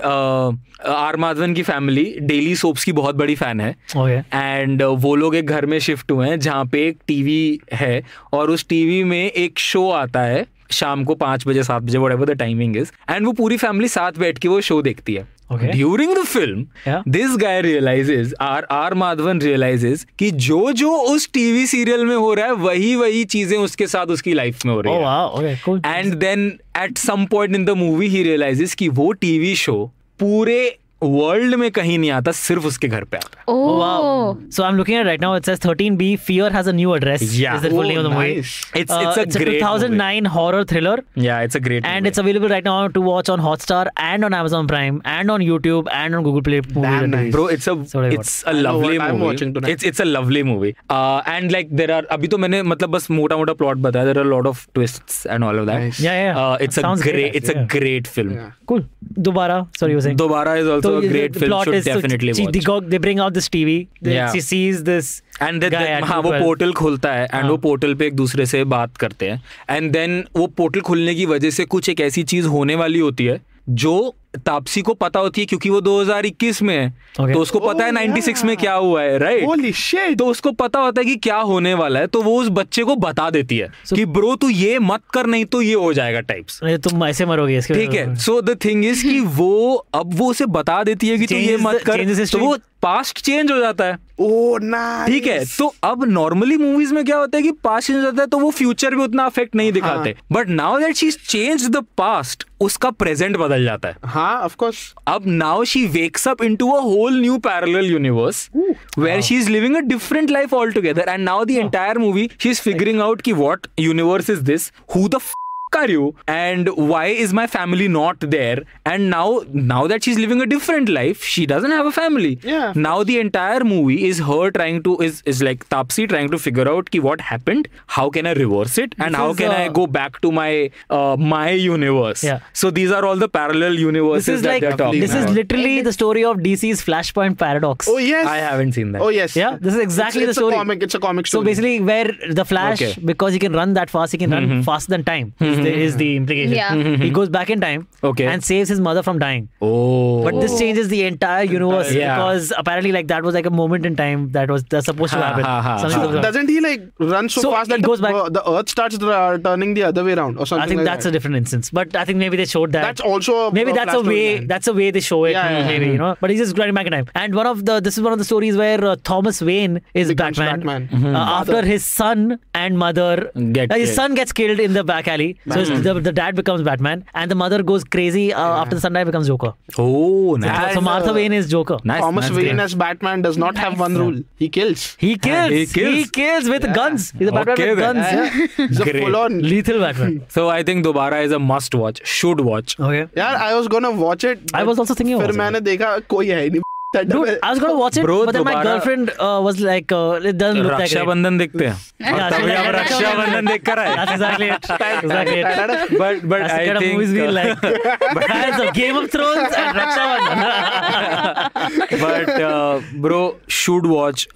are Madhavan की family daily soaps की बहुत बड़ी फ़ैन है Okay. एंड वो लोग एक घर में शिफ्ट हुए हैं जहाँ पे एक टीवी है और उस टीवी में एक शो आता है शाम को पाँच बजे सात बजे what the timing is and वो पूरी फैमिली साथ बैठ के वो शो देखती है Okay. During the film Yeah. This guy realizes R R Madhavan realizes कि जो जो उस टीवी सीरियल में हो रहा है वही वही चीज़ें उसके साथ उसकी लाइफ में हो रही Oh है. And then at some point in the movie he realizes कि वो टीवी शो पूरे वर्ल्ड में कहीं नहीं आता सिर्फ़ उसके घर पे आता। है एंड लाइक देयर आर अभी तो मैंने मतलब बस मोटा-मोटा प्लॉट बताया there are lot of twists and all of that it's great it's a great film cool Dobaaraa sorry Dobaaraa is also So a great the film. plot Should is so definitely she- watch. They, go, they bring out this TV. They, Yeah. She sees this and then at हाँ वो 212. Portal खुलता है and हाँ. वो portal पे एक दूसरे से बात करते हैं एंड देन वो पोर्टल खुलने की वजह से कुछ एक ऐसी चीज़ होने वाली होती है जो तापसी को पता होती है क्योंकि वो 2021 में है। Okay. तो उसको पता oh, है Oh, 96 में क्या हुआ है राइट shit. तो उसको पता होता है कि क्या होने वाला है तो वो उस बच्चे को बता देती है So- कि ब्रो तू ये मत कर नहीं तो ये हो जाएगा टाइप्स तुम ऐसे मरोगे इसके ठीक है? सो द थिंग इज़ कि [LAUGHS] वो अब वो उसे बता देती है कि तू ये मत कर तो वो पास्ट चेंज हो जाता है। Oh, nice. ठीक है? तो अब नॉर्मली मूवीज़ में क्या होता है कि पास्ट चेंज होता है तो वो फ्यूचर भी उतना अफेक्ट नहीं दिखाते। But now that she change the past उसका प्रेजेंट बदल जाता है हाँ, of course. अब now she wakes up into a whole new parallel universe where she is living a different life all together and now the entire movie she is figuring out कि what universe is this who the are you and why is my family not there and now now that she's living a different life she doesn't have a family Yeah. now the entire movie is her trying to is is like Tapsi trying to figure out ki what happened how can I reverse it and This how is, can I uh, go back to my uh, my universe Yeah. so these are all the parallel universes This is that like they're talking this is about. literally the story of DC's Flashpoint paradox. Oh, yes. I haven't seen that Oh, yes. Yeah, this is exactly it's, the story. It's a comic. It's a comic story. So basically, where the Flash, Okay. because he can run that fast, he can run faster than time. Is, the, is the implication? Yeah. He goes back in time Okay. and saves his mother from dying. oh But this changes the entire universe Yeah. because apparently, like that was like a moment in time that was that's supposed to happen. ha, ha, ha. supposed to. Doesn't he like run so, So fast that goes the, back- uh, the Earth starts turning the other way around or something? I think like that's that. a different instance, but I think maybe they showed that. That's also a, maybe a that's a way storyline. that's a way they show it Yeah, yeah, maybe yeah. you know but he's just running back in time and one of the this is one of the stories where uh, thomas wayne is Becomes batman, Batman. Uh, after his son and mother Get uh, his killed. son gets killed in the back alley Batman. So it's the, the dad becomes Batman, and the mother goes crazy uh, yeah. after the son dies becomes Joker. Oh, nice. so so Martha Wayne is Joker. Nice, Thomas nice, Wayne as Batman does not nice. have one rule. He kills. He kills. he kills. He kills. with Yeah. guns. He's a Batman Okay with then. guns. Yeah. He's a Great. full on. Lethal Batman. So I think Dobara is a must watch. Should watch. Okay. यार I was gonna watch it. I was also thinking फिर मैंने देखा कोई है ही रक्षाबंधन देखते हैं। But bro should watch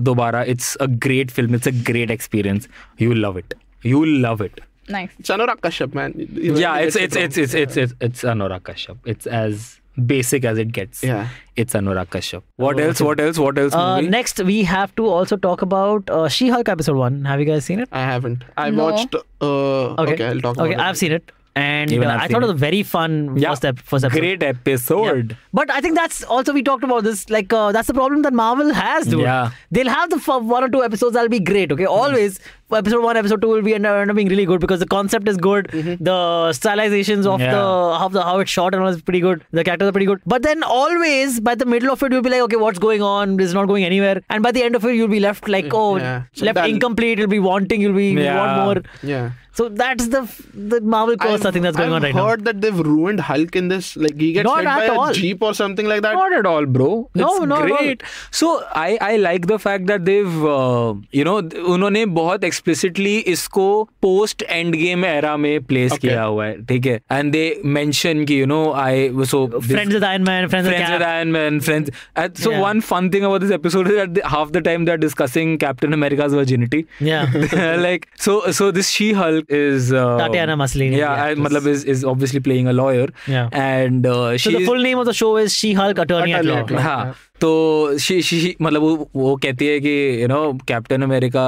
Dobaaraa. It's a great film it's a great experience you love it you love it nice Anurag Kashyap man it's it's it's it's it's Anurag Kashyap it's as basic as it gets Yeah. it's Anurag Kashyap what else what else what else Uh, movie? next, we have to also talk about uh, She-Hulk episode one. Have you guys seen it? I haven't. I No. watched. Uh, okay. I'll talk about Okay, it. I've seen it, and uh, I thought it was a very fun yeah first, ep- first episode. great episode But I think that's also we talked about this. Like uh, that's the problem that Marvel has, dude. Yeah. They'll have the f- one or two episodes that'll be great. Okay, always episode one, episode two will be end, up being really good because the concept is good. The stylizations of Yeah. the how the how it's shot and all is pretty good. The characters are pretty good. But then always by the middle of it, you'll be like, okay, what's going on? It's not going anywhere. And by the end of it, you'll be left like, oh, Yeah. So left incomplete. You'll be wanting. You'll be you Yeah. want more. Yeah. So that's the f- the Marvel curse I think that's going I've on right now. heard that they've ruined Hulk in this. Like he gets Not hit at by all. a jeep or something like that. Not at all, bro. No, it's not at all. great. So I I like the fact that they've uh, you know उन्होंने बहुत explicitly इसको post end game era में place Okay. किया हुआ है ठीक है and they mention कि you know I so this- Friends with Iron Man, friends, with friends Cap. with Iron Man, friends. And so Yeah. one fun thing about this episode is that they, half the time they're discussing Captain America's virginity. Yeah. [LAUGHS] like so so this She Hulk is uh, Tatiana Maslany, Yeah, I, matlab is is obviously playing a lawyer. Yeah. And uh, So the full name of the show is She-Hulk Attorney at Law. at Law. हाँ तो she she मतलब वो वो कहती है कि you know Captain America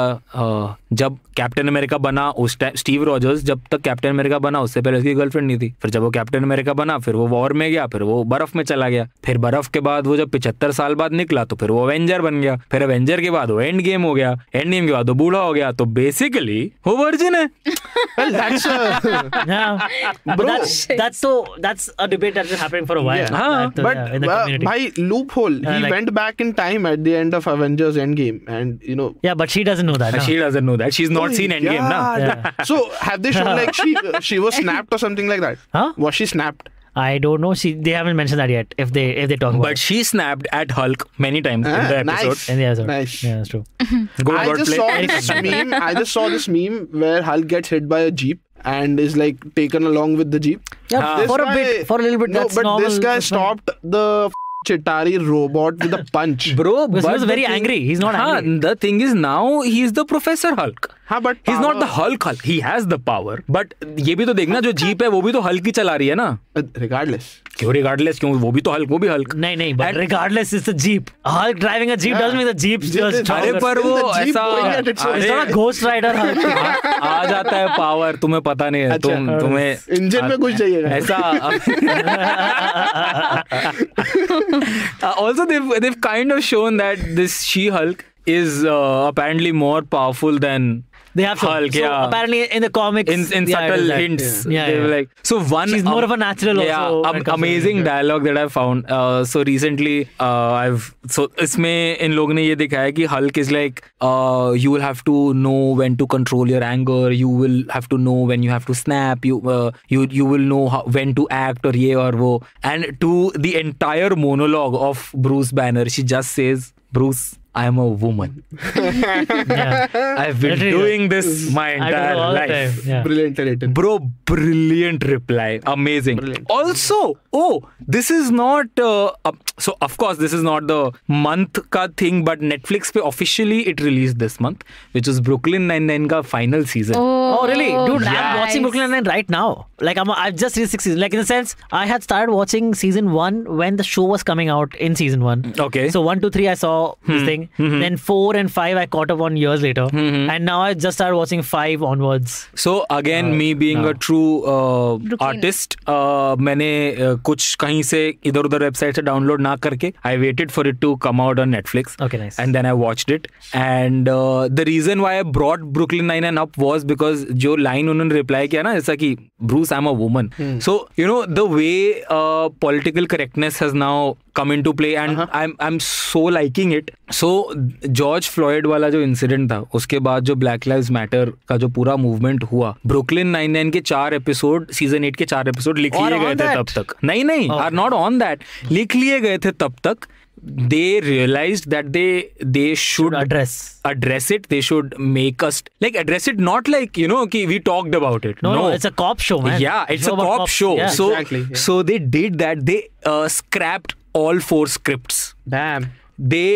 जब Captain America बना उस टाइम स्टीव रॉजर्स जब तक कैप्टन अमेरिका बना उससे पहले उसकी गर्लफ्रेंड नहीं थी फिर जब वो कैप्टन अमेरिका बना फिर वो वॉर में गया फिर वो बर्फ़ में चला गया फिर बर्फ़ के बाद वो जब पिछहत्तर साल बाद निकला तो फिर वो अवेंजर बन गया फिर अवेंजर के बाद वो एंड गेम हो गया एंड गेम के बाद वो बूढ़ा हो गया तो बेसिकली वो वर्जिन है Well, that's uh, [LAUGHS] Yeah, Bro. that's that's so that's a debate that's been happening for a while. Yeah. Huh, That, but yeah, in the community. by loophole, Uh, he like- went back in time at the end of Avengers Endgame, and you know. yeah, but she doesn't know that. no. she doesn't know that she's not Oh, seen end game na yeah. Yeah. So have they shown like she [LAUGHS] she was snapped or something like that? Huh? Was she snapped? I don't know. She they haven't mentioned that yet. If they if they talk about but she snapped at Hulk many times in Ah, the episode nice. in the episode. Nice. Yeah, that's true. [LAUGHS] good I just wordplay. saw [LAUGHS] this meme. I just saw this meme where Hulk gets hit by a jeep and is like taken along with the jeep. Yeah, Ah. This for a bit, for a little bit. No, that's but normal. this guy that's fine. stopped the f- Chitari robot with a punch. bro he was very thing- angry. He's not Haan, angry. the thing is now he is the professor hulk हाँ, but he's not the power- Hulk hulk he has the power but ये भी तो देखना जो jeep है वो भी तो हल्क ही चला रही है ना Uh, regardless. क्यों रिगार्डलेस क्यों? वो भी तो हल्क वो भी हल्क नहीं नहीं but regardless is a jeep Hulk driving a jeep doesn't mean the jeep just अरे पर वो ऐसा इट्स घोस्ट राइडर हल्क आ जाता है पावर तुम्हें पता नहीं है तुम तुम्हें इंजन में कुछ चाहिए ऐसा also they they have kind of shown that this she Hulk is apparently more powerful than they have shown. Hulk, so yeah. apparently in the comics in in yeah, it subtle is that. hints. yeah, they yeah. were like so one. She's more of a natural Yeah, also when am- it comes to amazing music. dialogue that I found. Uh, so recently, uh, I've so इसमें इन लोग ने ये दिखाया कि Hulk is like uh, you will have to know when to control your anger. You will have to know when you have to snap. You uh, you you will know how, when to act or ये और वो. And to the entire monologue of Bruce Banner, she just says, Bruce. I am a woman. [LAUGHS] yeah. [LAUGHS] I've been Literally, doing this my I do it entire life. time. Yeah. Brilliant written. Bro, brilliant reply. Amazing. Brilliant. Also, oh, this is not. Uh, uh, so, of course, this is not the month ka thing, but Netflix pe officially it released this month, which is Brooklyn Nine-Nine ka final season. Oh really, dude! I'm watching Brooklyn Nine-Nine right now. Like I'm, I've just reached six seasons. Like in the sense, I had started watching season one when the show was coming out in season one. Okay. So one, two, three, I saw this thing, Then four and five I caught up on years later, and now I just started watching five onwards. So again, me being no. a true uh, Brooklyn. artist, uh, मैंने uh, कुछ कहीं से इधर उधर website से download ना करके I waited for it to come out on Netflix. Okay, nice. And then I watched it. And uh, the reason why I brought Brooklyn Nine-Nine up was because जो line उन्होंने reply किया ना जैसा कि Bruce, I'm a woman. So you know the way uh, political correctness has now come into play, and I'm I'm so liking it. So George Floyd वाला जो incident था उसके बाद जो ब्लैक लाइव्स मैटर का जो पूरा मूवमेंट हुआ ब्रुकलिन नाइन नाइन के चार एपिसोड सीज़न एट के चार एपिसोड लिख लिए गए थे तब तक नहीं नहीं Oh. Are not on that लिख लिए गए थे तब तक they realized that they they should should Address. address it they should make us like address it not like you know ki we talked about it No, no, no it's a cop show, man. yeah it's a about cop show Yeah. so Exactly, yeah. so they did that they uh, scrapped all four scripts. Damn. they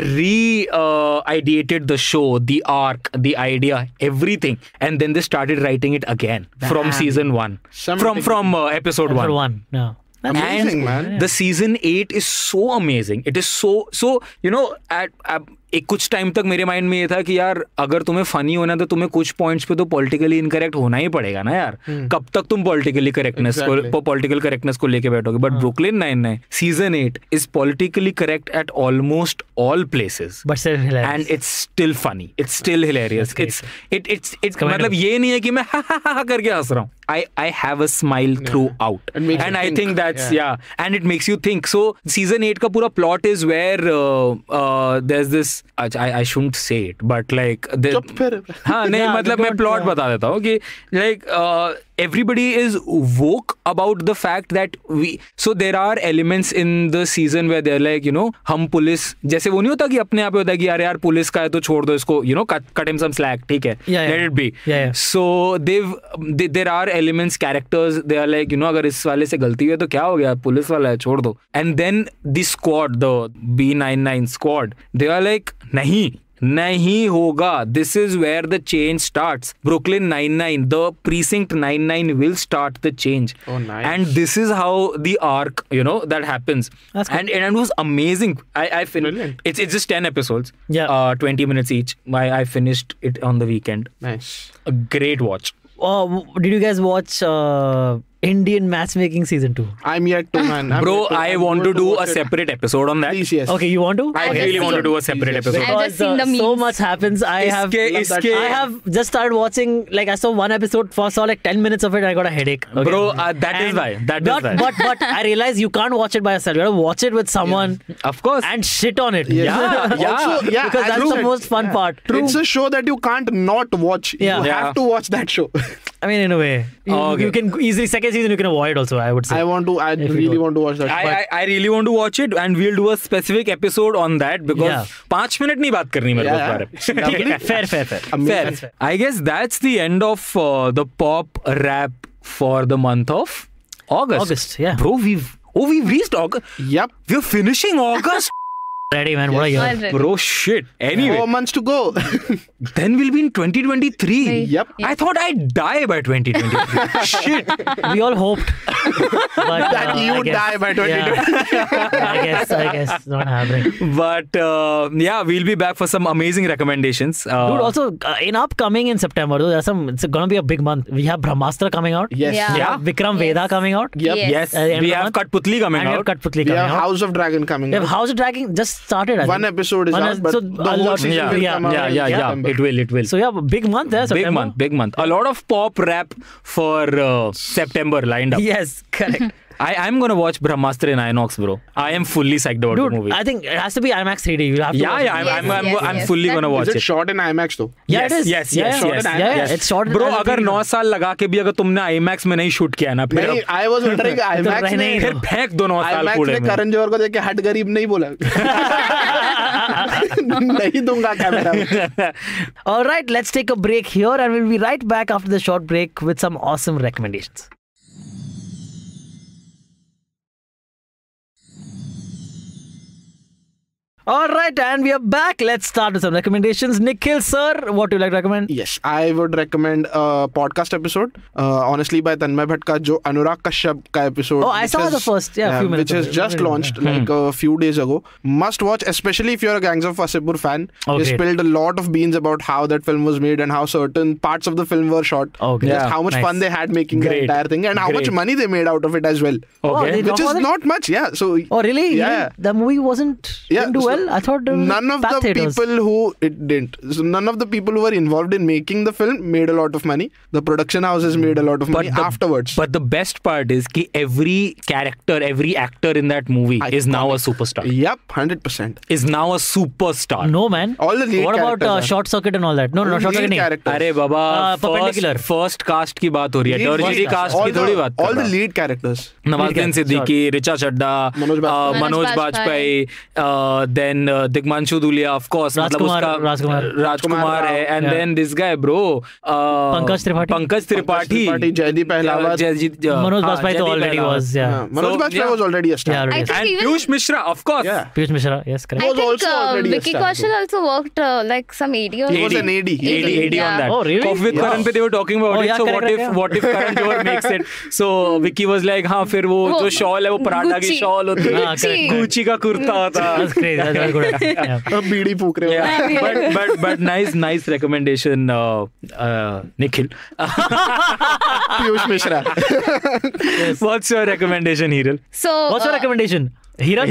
re uh, ideated the show the arc the idea everything. And then they started writing it again from season 1 Something- from from uh, episode For 1 one, no. That's Amazing, and man. the season 8 is so amazing. It is so so you know at, at एक कुछ time तक मेरे mind में ये था कि यार अगर तुम्हें फनी होना है तो तुम्हें कुछ पॉइंट्स पे तो पॉलिटिकली इनकरेक्ट होना ही पड़ेगा ना यार। कब तक तुम पॉलिटिकली करेक्टनेस Exactly. को पॉलिटिकल करेक्टनेस को लेके बैठोगे? But Brooklyn nine nine season eight is politically correct at almost all places hilarious. And it's still funny it's still hilarious it's it it's it's मतलब ये नहीं है कि मैं [LAUGHS] हा हा हा करके हंस रहा हूँ। I I have a smile throughout It makes you and I think. Think that's Yeah. yeah and it makes you think so season 8 का पूरा plot is where uh, uh, there's this I, I shouldn't say it but like the, चुप फिर। हाँ नहीं Yeah, मतलब मैं don't, plot yeah. बता देता हूँ कि like uh, everybody is woke about the fact that we so there are elements in the season where they're like you know हम पुलिस जैसे वो नहीं होता कि अपने आप होता है कि यार यार पुलिस का है तो छोड़ दो इसको you know cut cut him some slack ठीक है Yeah, yeah. let it be Yeah, yeah. so they've they, there are elements characters they are like you know अगर इस वाले से गलती हुई है तो क्या हो गया पुलिस वाला है छोड़ दो and then the squad the B99 squad they are like नहीं नहीं होगा this is where the change starts Brooklyn 99 the precinct 99 will start the change Oh, nice. and this is how the arc you know that happens That's good. and, and it was amazing I, I finished Brilliant. it's, it's just 10 episodes Yeah. uh, 20 minutes each I, I finished it on the weekend Nice. a great watch. Oh, w- did you guys watch uh, Indian matchmaking season two. I'm yet to man. I'm Bro, to, I want to, to do a separate it. episode on that. Please, yes. Okay, you want to? I okay. really want to do a separate Please, yes. episode. I've just seen the memes. So much happens. I have iske, I have just started watching like I saw one episode first saw like ten minutes of it I got a headache. Okay. Bro, uh, that and is why. That but, is why. But but I realize you can't watch it by yourself. You gotta watch it with someone. Yes. Of course. And shit on it. Yes. Yeah. Yeah. Also, yeah. Because that's true. the most fun yeah. part. True. It's a show that you can't not watch. Yeah. You have to watch that show. I mean in a way. You can easily second season you can avoid also. I would say. I want to. I you really don't. want to watch that. I, show. I, I really want to watch it and we'll do a specific episode on that because Yeah. पांच minute नहीं बात करनी मेरे को Yeah, इस yeah. बारे में [LAUGHS] fair, fair, fair. Amazing. Fair. I guess that's the end of uh, the pop rap for the month of August. August, yeah. Bro, we've oh we've reached August. Yep. We're finishing August. Ready, man. What a year. Already. Bro, shit. Anyway, Four months to go. [LAUGHS] then we'll be in 2023. Right. Yep. I thought I'd die by 2023. [LAUGHS] shit. we all hoped. but, That uh, you I guess- die by Yeah. I guess, I guess, it's not happening. But uh, yeah, we'll be back for some amazing recommendations. Uh, Dude, also uh, in upcoming in September, though, there's some. It's gonna be a big month. We have Brahmastra coming out. yes. Yeah. Yeah. Vikram Yes. Veda coming out. Yep. Yes. yes, Uh, we have month. Katputli coming and we have out. Katputli coming out. House of Dragon coming. We have out. House of Dragon just started. I One think. episode is One out, is- but so the a whole lot- season yeah, will yeah, come out yeah, yeah, yeah. September. It will, it will. So yeah, big month there. big month, big month. A lot of pop rap for uh, September lined up. Yes, correct. I, I'm gonna watch Brahmastra in Inox, bro. I am fully psyched about Dude, the movie. I think it has to be IMAX 3D. You have to. yeah, watch yeah, it. I'm, Yes, I'm, I'm, yes, I'm yes. fully That- gonna watch Is it it. shot in IMAX though? Yeah, yes, it is. yes, Yeah, yes, yeah. yes, Yeah, yes. it's shot. Bro, अगर 3D. नौ साल लगा के भी अगर तुमने IMAX में नहीं shoot किया ना फिर I was wondering IMAX ही में दो। फिर फेंक दो नौ साल IMAX कूड़े में में करण जौहर को देख के हट गरीब नहीं बोला नहीं दूंगा camera All right, let's take a break here, and we'll be right back after the short break with some awesome All right, and we are back. Let's start with some recommendations. Nikhil, sir, what do you like to recommend? Yes, I would recommend a podcast episode, uh, honestly, by Tanmay Bhatka, jo Anurag Kashyap ka episode. Oh, I saw is- the first, yeah, few minutes which has just Really launched like a few days ago. Must watch, especially if you're a Gangs of Wasseypur fan. Oh, he spilled a lot of beans about how that film was made and how certain parts of the film were shot. Oh, great. Just Yeah, how much nice. fun they had making the entire thing and how much money they made out of it as well. Oh, Okay. they Which is about it? not much, yeah. So Oh, really? Yeah. The movie wasn't yeah, didn't do so well. I thought uh, none of packed the theaters. people who it didn't. So none of the people who were involved in making the film made a lot of money. The production houses made a lot of money the, afterwards. But the best part is that every character, every actor in that movie is now a superstar. yep, hundred percent. Is now a superstar. No, man. All the lead What about characters uh, are- Short Circuit and all that? No, no, no, Short Circuit. lead nahi. characters. अरे बाबा Uh, perpendicular. First first cast की बात हो रही है Lead टर्जिटी cast. Cast all की थोड़ी the, बात all कर the रहा हूँ। lead characters. Nawazuddin Lead Siddiqui Richa Chadda Manoj Bajpayee. then Tigmanshu Dhulia of course मतलब उसका राजकुमार राजकुमार है and then this guy bro Pankaj Tripathi Pankaj Tripathi Jaideep Ahlawat Manoj Bajpayee तो already was yeah Manoj Bajpayee was already star and Piyush Mishra of course Piyush Mishra yes correct was also already Vicky Kaushal also worked like some AD on was an AD AD AD on that coffee with Karan पे they were talking about it so what if what if Karan Johar makes it so Vicky was like हाँ फिर वो जो shawl है वो पराठा की shawl होती है गुची का कुर्ता होता That's crazy. That's very good. Yeah. अब बीड़ी फूक रहे हो but but but nice nice recommendation, uh, uh, Nikhil. Piyush Mishra What's your recommendation, Hiral? So What's your uh, recommendation? Hiran?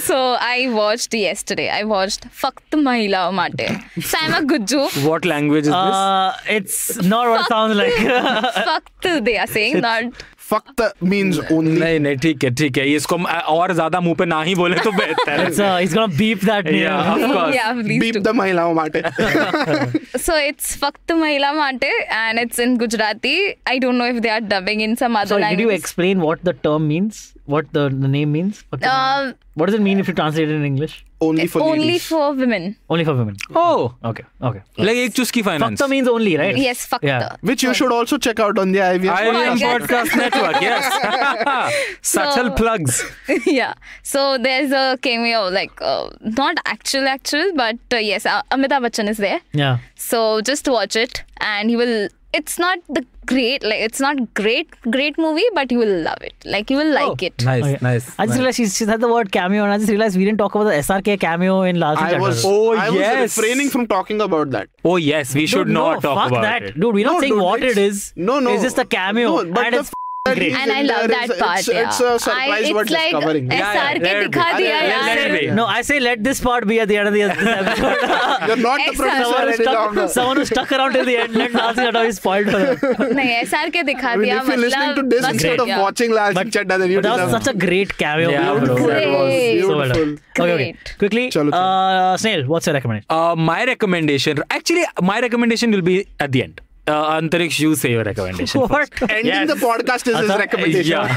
so I watched yesterday. I watched Fakt Mahila Mate. So I'm a Gujju. What language is uh, this? Uh, it's not what it sounds like. Fakt they are saying, it's, not फक्त means only नहीं नहीं ठीक है ठीक है। इसको और ज़्यादा मुँह पे ना ही बोले तो बेहतर है। So it's gonna beep that yeah of course beep the महिलाओं माटे। सो इट्स फक्त महिला माटे and it's in Gujarati I don't know if they are dubbing in some other language so did you explain what the term means what the, the name means? What, the, um, what does it mean if you translate it in English? Only for only ladies. for women. Only for women. Oh, okay, okay. Like ek chuski finance. Fakta means only, right? Yes, fakta. Yeah. Which you should also check out on the IVM, IVM Podcast Network. Yes, [LAUGHS] subtle so, plugs. [LAUGHS] Yeah. So there's a cameo, like uh, not actual actual, but uh, yes, Amitabh Bachchan is there. Yeah. So just watch it, and he will. It's not the great, like it's not great, great movie, but you will love it. Like you will oh, like it. Nice, Okay. nice. I just realized she, she said the word cameo, and I just realized we didn't talk about the SRK cameo in Last I was Oh, I was yes. refraining from talking about that Oh yes, we should Dude, not talk fuck about that. it. Dude, we're not No, saying dude, what it's- no, no. It's just a cameo. No, but and the it's f- that great. he's And I in love there that is- part. It's, yeah. it's a surprise I, we're it's like discovering. Yeah, yeah, SRK let it be. दिखा दिया Let- यार. let it be. No, I say let this part be at the end of the this [LAUGHS] episode. You're not the Excellent. professor someone, who any longer. stuck, someone who stuck around till the end let Last Chadha be spoiled for them. नहीं SR के दिखा I mean, दिया if you're listening to मतलब this बस instead of yeah. watching Lal But- Singh Chadda, then you But that was deserve such a great cameo. Yeah, bro. bro. Beautiful. It was Great. So well done. beautiful. Okay, okay. Great. Quickly, Chalo, chalo. uh, Snail, what's your recommendation? Uh, my recommendation, actually, my recommendation will be at the end. Uh, Antariksh, you say your recommendation. What? Ending Yes. the podcast is his recommendation. Yeah.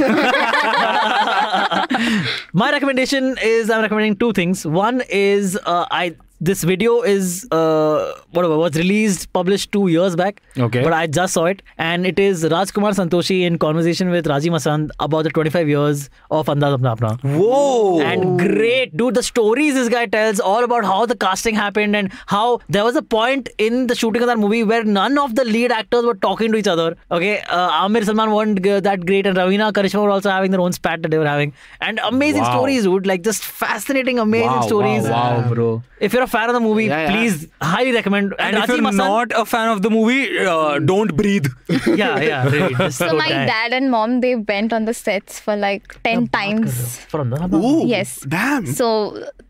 [LAUGHS] [LAUGHS] My recommendation is I'm recommending two things. One is uh, I this video is uh, whatever was released published two years back. Okay. But I just saw it, and it is Rajkumar Santoshi in conversation with Raji Masand about the 25 years of Andaz Apna Apna. Whoa. And great, dude. The stories this guy tells all about how the casting happened and how there was a point in the shooting of that movie where none of the lead actors were talking to each other. Okay, uh, Amir Salman weren't that great, and Ravina Karishma were also having their own spat that they were having. And amazing Wow. stories, dude. Like just fascinating, amazing wow, stories. Wow, wow, bro. If you're a fan of the movie, Yeah, yeah. please highly recommend. And if Raji you're Masand- not a fan of the movie, uh, don't breathe. [LAUGHS] yeah, yeah, really. [LAUGHS] So my die. dad and mom they went on the sets for like ten times. For Andaz Apna Apna. Ooh, Yes. Damn. So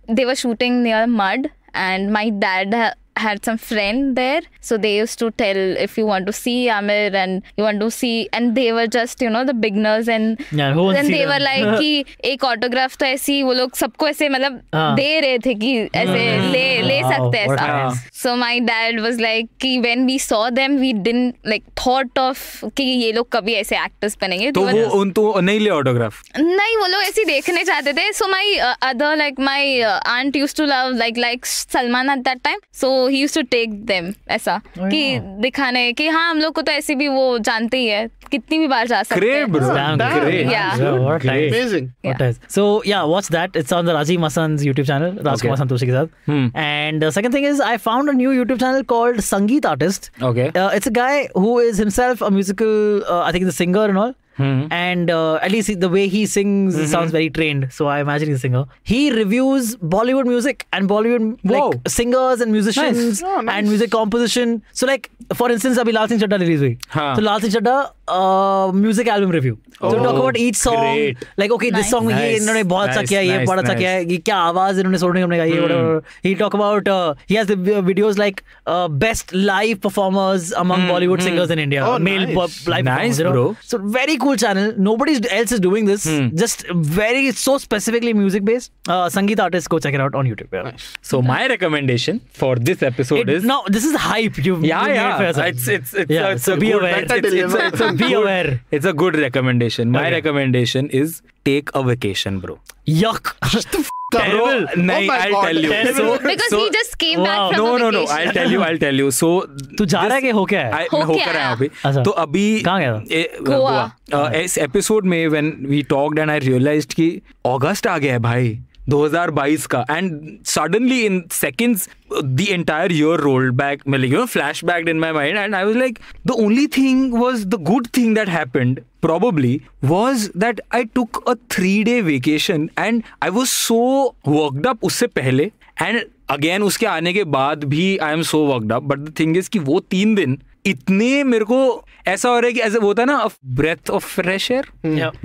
they were shooting near mud, and my dad ha- had some friend there. So they used to tell if you want to see Amir and you want to see, and they were just you know the beginners and. Yeah, then they were them? like कि एक autograph तो ऐसे ही वो लोग सबको ऐसे मतलब हाँ. दे रहे थे कि ऐसे ले ले Wow, सकते हैं ऐसा so my dad was like कि when we saw them we didn't like thought of कि ये लोग कभी ऐसे actors बनेंगे तो They were वो उन तो नहीं ले ऑटोग्राफ नहीं वो लोग ऐसे ही देखने चाहते थे so my other like my aunt used to love like like Salman at that time so he used to take them ऐसा कि दिखाने कि हाँ हम लोग को तो ऐसे भी वो जानते है कितनी भी बार जा सकते हैं। So yeah what's that it's on the Rajeev Masand's YouTube channel Rajkumar okay. Santoshi के साथ and second thing is I found a new YouTube channel called Sangeet artist okay it's a guy who is himself a musical I think is singer and all Hmm. And uh, at least the way he sings Mm-hmm. sounds very trained. So I imagine he's a singer. He reviews Bollywood music and Bollywood Wow. like singers and musicians Nice. Oh, nice. and music composition. So like for instance, अभी Lal Singh Chaddha release हुई. हाँ. So Lal Singh Chaddha uh, music album review. So Oh, talk about each song. great. Like okay, this Nice. song ये Nice. इन्होंने बहुत अच्छा Nice, किया, ये nice, बहुत अच्छा nice. किया है, ये क्या आवाज इन्होंने सोनी हमने गाई है, whatever. He talk about uh, he has the vi- videos like uh, best live performers among Bollywood singers in India, Oh, male nice. po- live Nice, performers. You know? bro. So very cool channel. Nobody else is doing this. Hmm. Just very so specifically music based. Uh, Sangeet artists, go check it out on YouTube. Yeah. Nice. So my recommendation for this episode It, is no, this is hype. You've yeah, you've made for yeah. yourself. It's it's it's Yeah, a, it's so a be good, aware. It's, it's, it's a, it's a Be good- aware. It's a good recommendation. My Okay. recommendation is take a vacation, bro. Yuck. Bro, Oh nahi, I'll God. tell you. Terrible. So, because so, he just came Wow. back from no, a no, no. I'll tell you. I'll tell you. So तू जा रहा है कि हो क्या है? I- हो क्या? आया अभी अच्छा। तो अभी कहाँ गया था? गोवा। इस एपिसोड में when we talked and I realized कि अगस्त आ गया है भाई 2022 का। And suddenly in seconds the entire year rolled back मैं you know flash back in my mind and I was like the only thing was the good thing that happened probably was that I took a three day vacation and I was so worked up उससे पहले। And again उसके आने के बाद भी I am so worked up. But the thing is कि वो तीन दिन इतने मेरे को ऐसा हो रहा है कि ऐसे वो होता है ना ब्रेथ ऑफ़ फ्रेश एयर.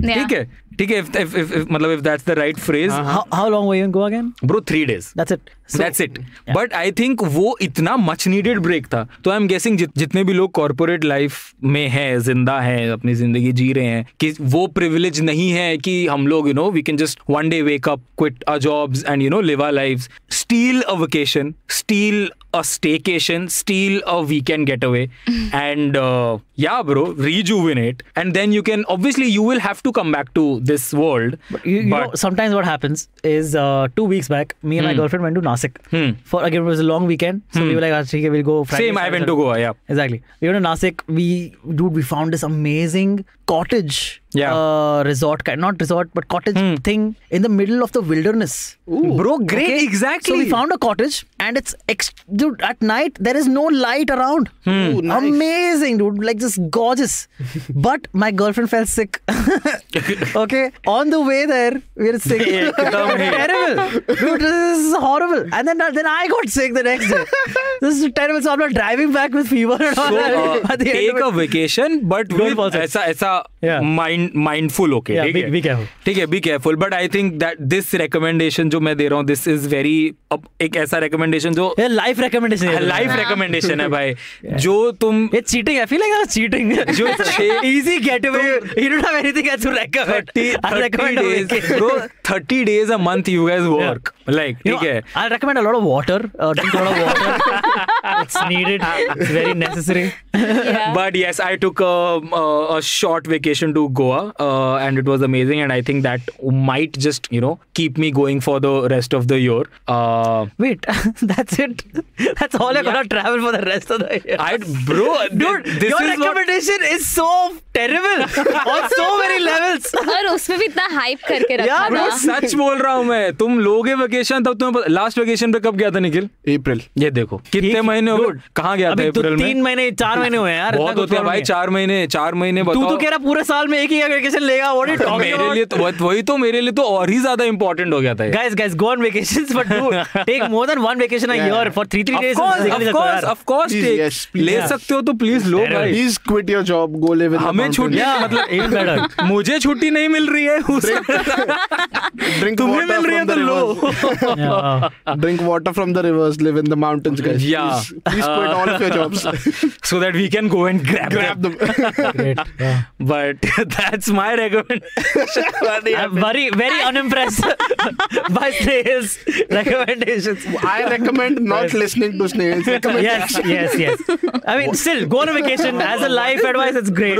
ठीक है? ठीक है if, if, if, if, मतलब if that's the right phrase. How, how long were you in Goa again? bro three days. That's it. So- that's it but I think वो इतना much needed break था। तो I am guessing जितने भी लोग corporate life में हैं ज़िंदा हैं अपनी ज़िंदगी जी रहे हैं कि वो प्रिविलेज नहीं है कि हम लोग you know we can just one day wake up quit our jobs and you know live our lives steal a vacation steal a staycation, steal a weekend getaway, [LAUGHS] and uh, yeah, bro, rejuvenate, and then you can obviously you will have to come back to this world. You, you know, sometimes what happens is uh, two weeks back, me and my girlfriend went to Nasik. Hmm. For again, it was a long weekend, so we were like, "Okay, we'll go." Friday, Same, I Saturday, went to Goa, yeah. Exactly. We went to Nasik. We, dude, we found this amazing cottage. Yeah. Uh, resort kind, not resort, but cottage Hmm. thing in the middle of the wilderness. Bro, great, Okay? exactly. So we found a cottage, and it's ex- dude. At night, there is no light around. Ooh, nice. Amazing, dude. Like just gorgeous. [LAUGHS] but my girlfriend fell sick. [LAUGHS] okay, on the way there, we were sick. [LAUGHS] एकदम ही। terrible, dude. This is horrible. And then then I got sick the next day. this is terrible. So I'm not driving back with fever and all. so uh, at the end take of a it. vacation but Don't with fall sick. ऐसा ऐसा mindful होके ठीक है? Be careful but I think that this recommendation जो मैं दे रहा हूँ दिस इज़ वेरी एक ऐसा रिकमेंडेशन जो लाइफ रिकमेंडेशन लाइफ रिकमेंडेशन है भाई। जो तुम cheating I feel like cheating जो इजी गेट अवे बट ये I took short vacation to Goa, uh, and it was amazing. And I think that might just you know keep me going for the rest of the year. Uh, Wait, that's it. That's all I'm gonna travel for the rest of the year. I, bro, Dude, this your is recommendation what. is so terrible on so many levels. और उसमें भी इतना hype करके रखा Yeah, bro, था सच बोल रहा हूँ मैं तुम लोगे वेकेशन तब तुम्हें लास्ट वेकेशन पे कब गया था निखिल April. ये देखो कितने महीने हो कहाँ गया था अभी तो अप्रैल तीन में महीने चार महीने हुए हैं यार बहुत होते हैं भाई चार महीने चार महीने है। तू तो कह तेरा पूरे साल में एक ही वेकेशन लेगा व्हाट यू टॉकिंग मेरे लिए तो वही तो मेरे लिए तो और ही ज़्यादा इंपॉर्टेंट हो गया था guys guys go on vacations but do take more than one vacation a year for 3 3 days of course of course of course ले सकते हो तो प्लीज़ लो भाई। Please quit your job go live in हमें छुट्टी मतलब इवन बेटर मुझे छुट्टी नहीं मिल रही है ड्रिंक तुम्हें मिल रही है तो लो। Drink water from the rivers live in the mountains guys yeah please quit all your jobs so that we can go and grab But [LAUGHS] that's my recommendation. [LAUGHS] I'm very, very unimpressed [LAUGHS] by Snail's recommendations. I recommend not listening to snails. Recommend yes, yes, yes. I mean, still, go on a vacation as a life advice. It's great,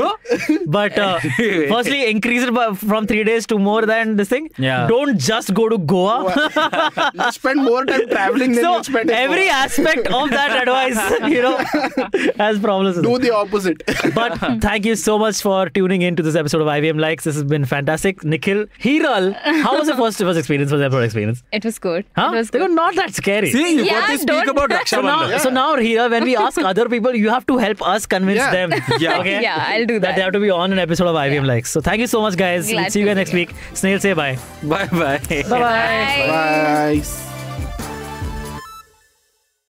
but uh, firstly, increase it by, from three days to more than this thing. Yeah. Don't just go to Goa. You spend more time traveling than so you spend every Goa. aspect of that advice, you know, has problems. Do the opposite. But thank you so much for tuning in to this episode of IVM Likes. This has been fantastic. Nikhil, Hiral, how was your first first experience? Was episode experience? It was good. Huh? It was They were good. not that scary. See, you got Yeah, to speak don't- about [LAUGHS] Raksha So now, Bandhan. so now, Hira, when we ask other people, you have to help us convince Yeah. them. [LAUGHS] Yeah. Okay? Yeah, I'll do That that. they have to be on an episode of IVM Likes. So thank you so much, guys. Glad we'll see you guys be next week. Snail, say bye. Bye bye. Bye bye. Bye.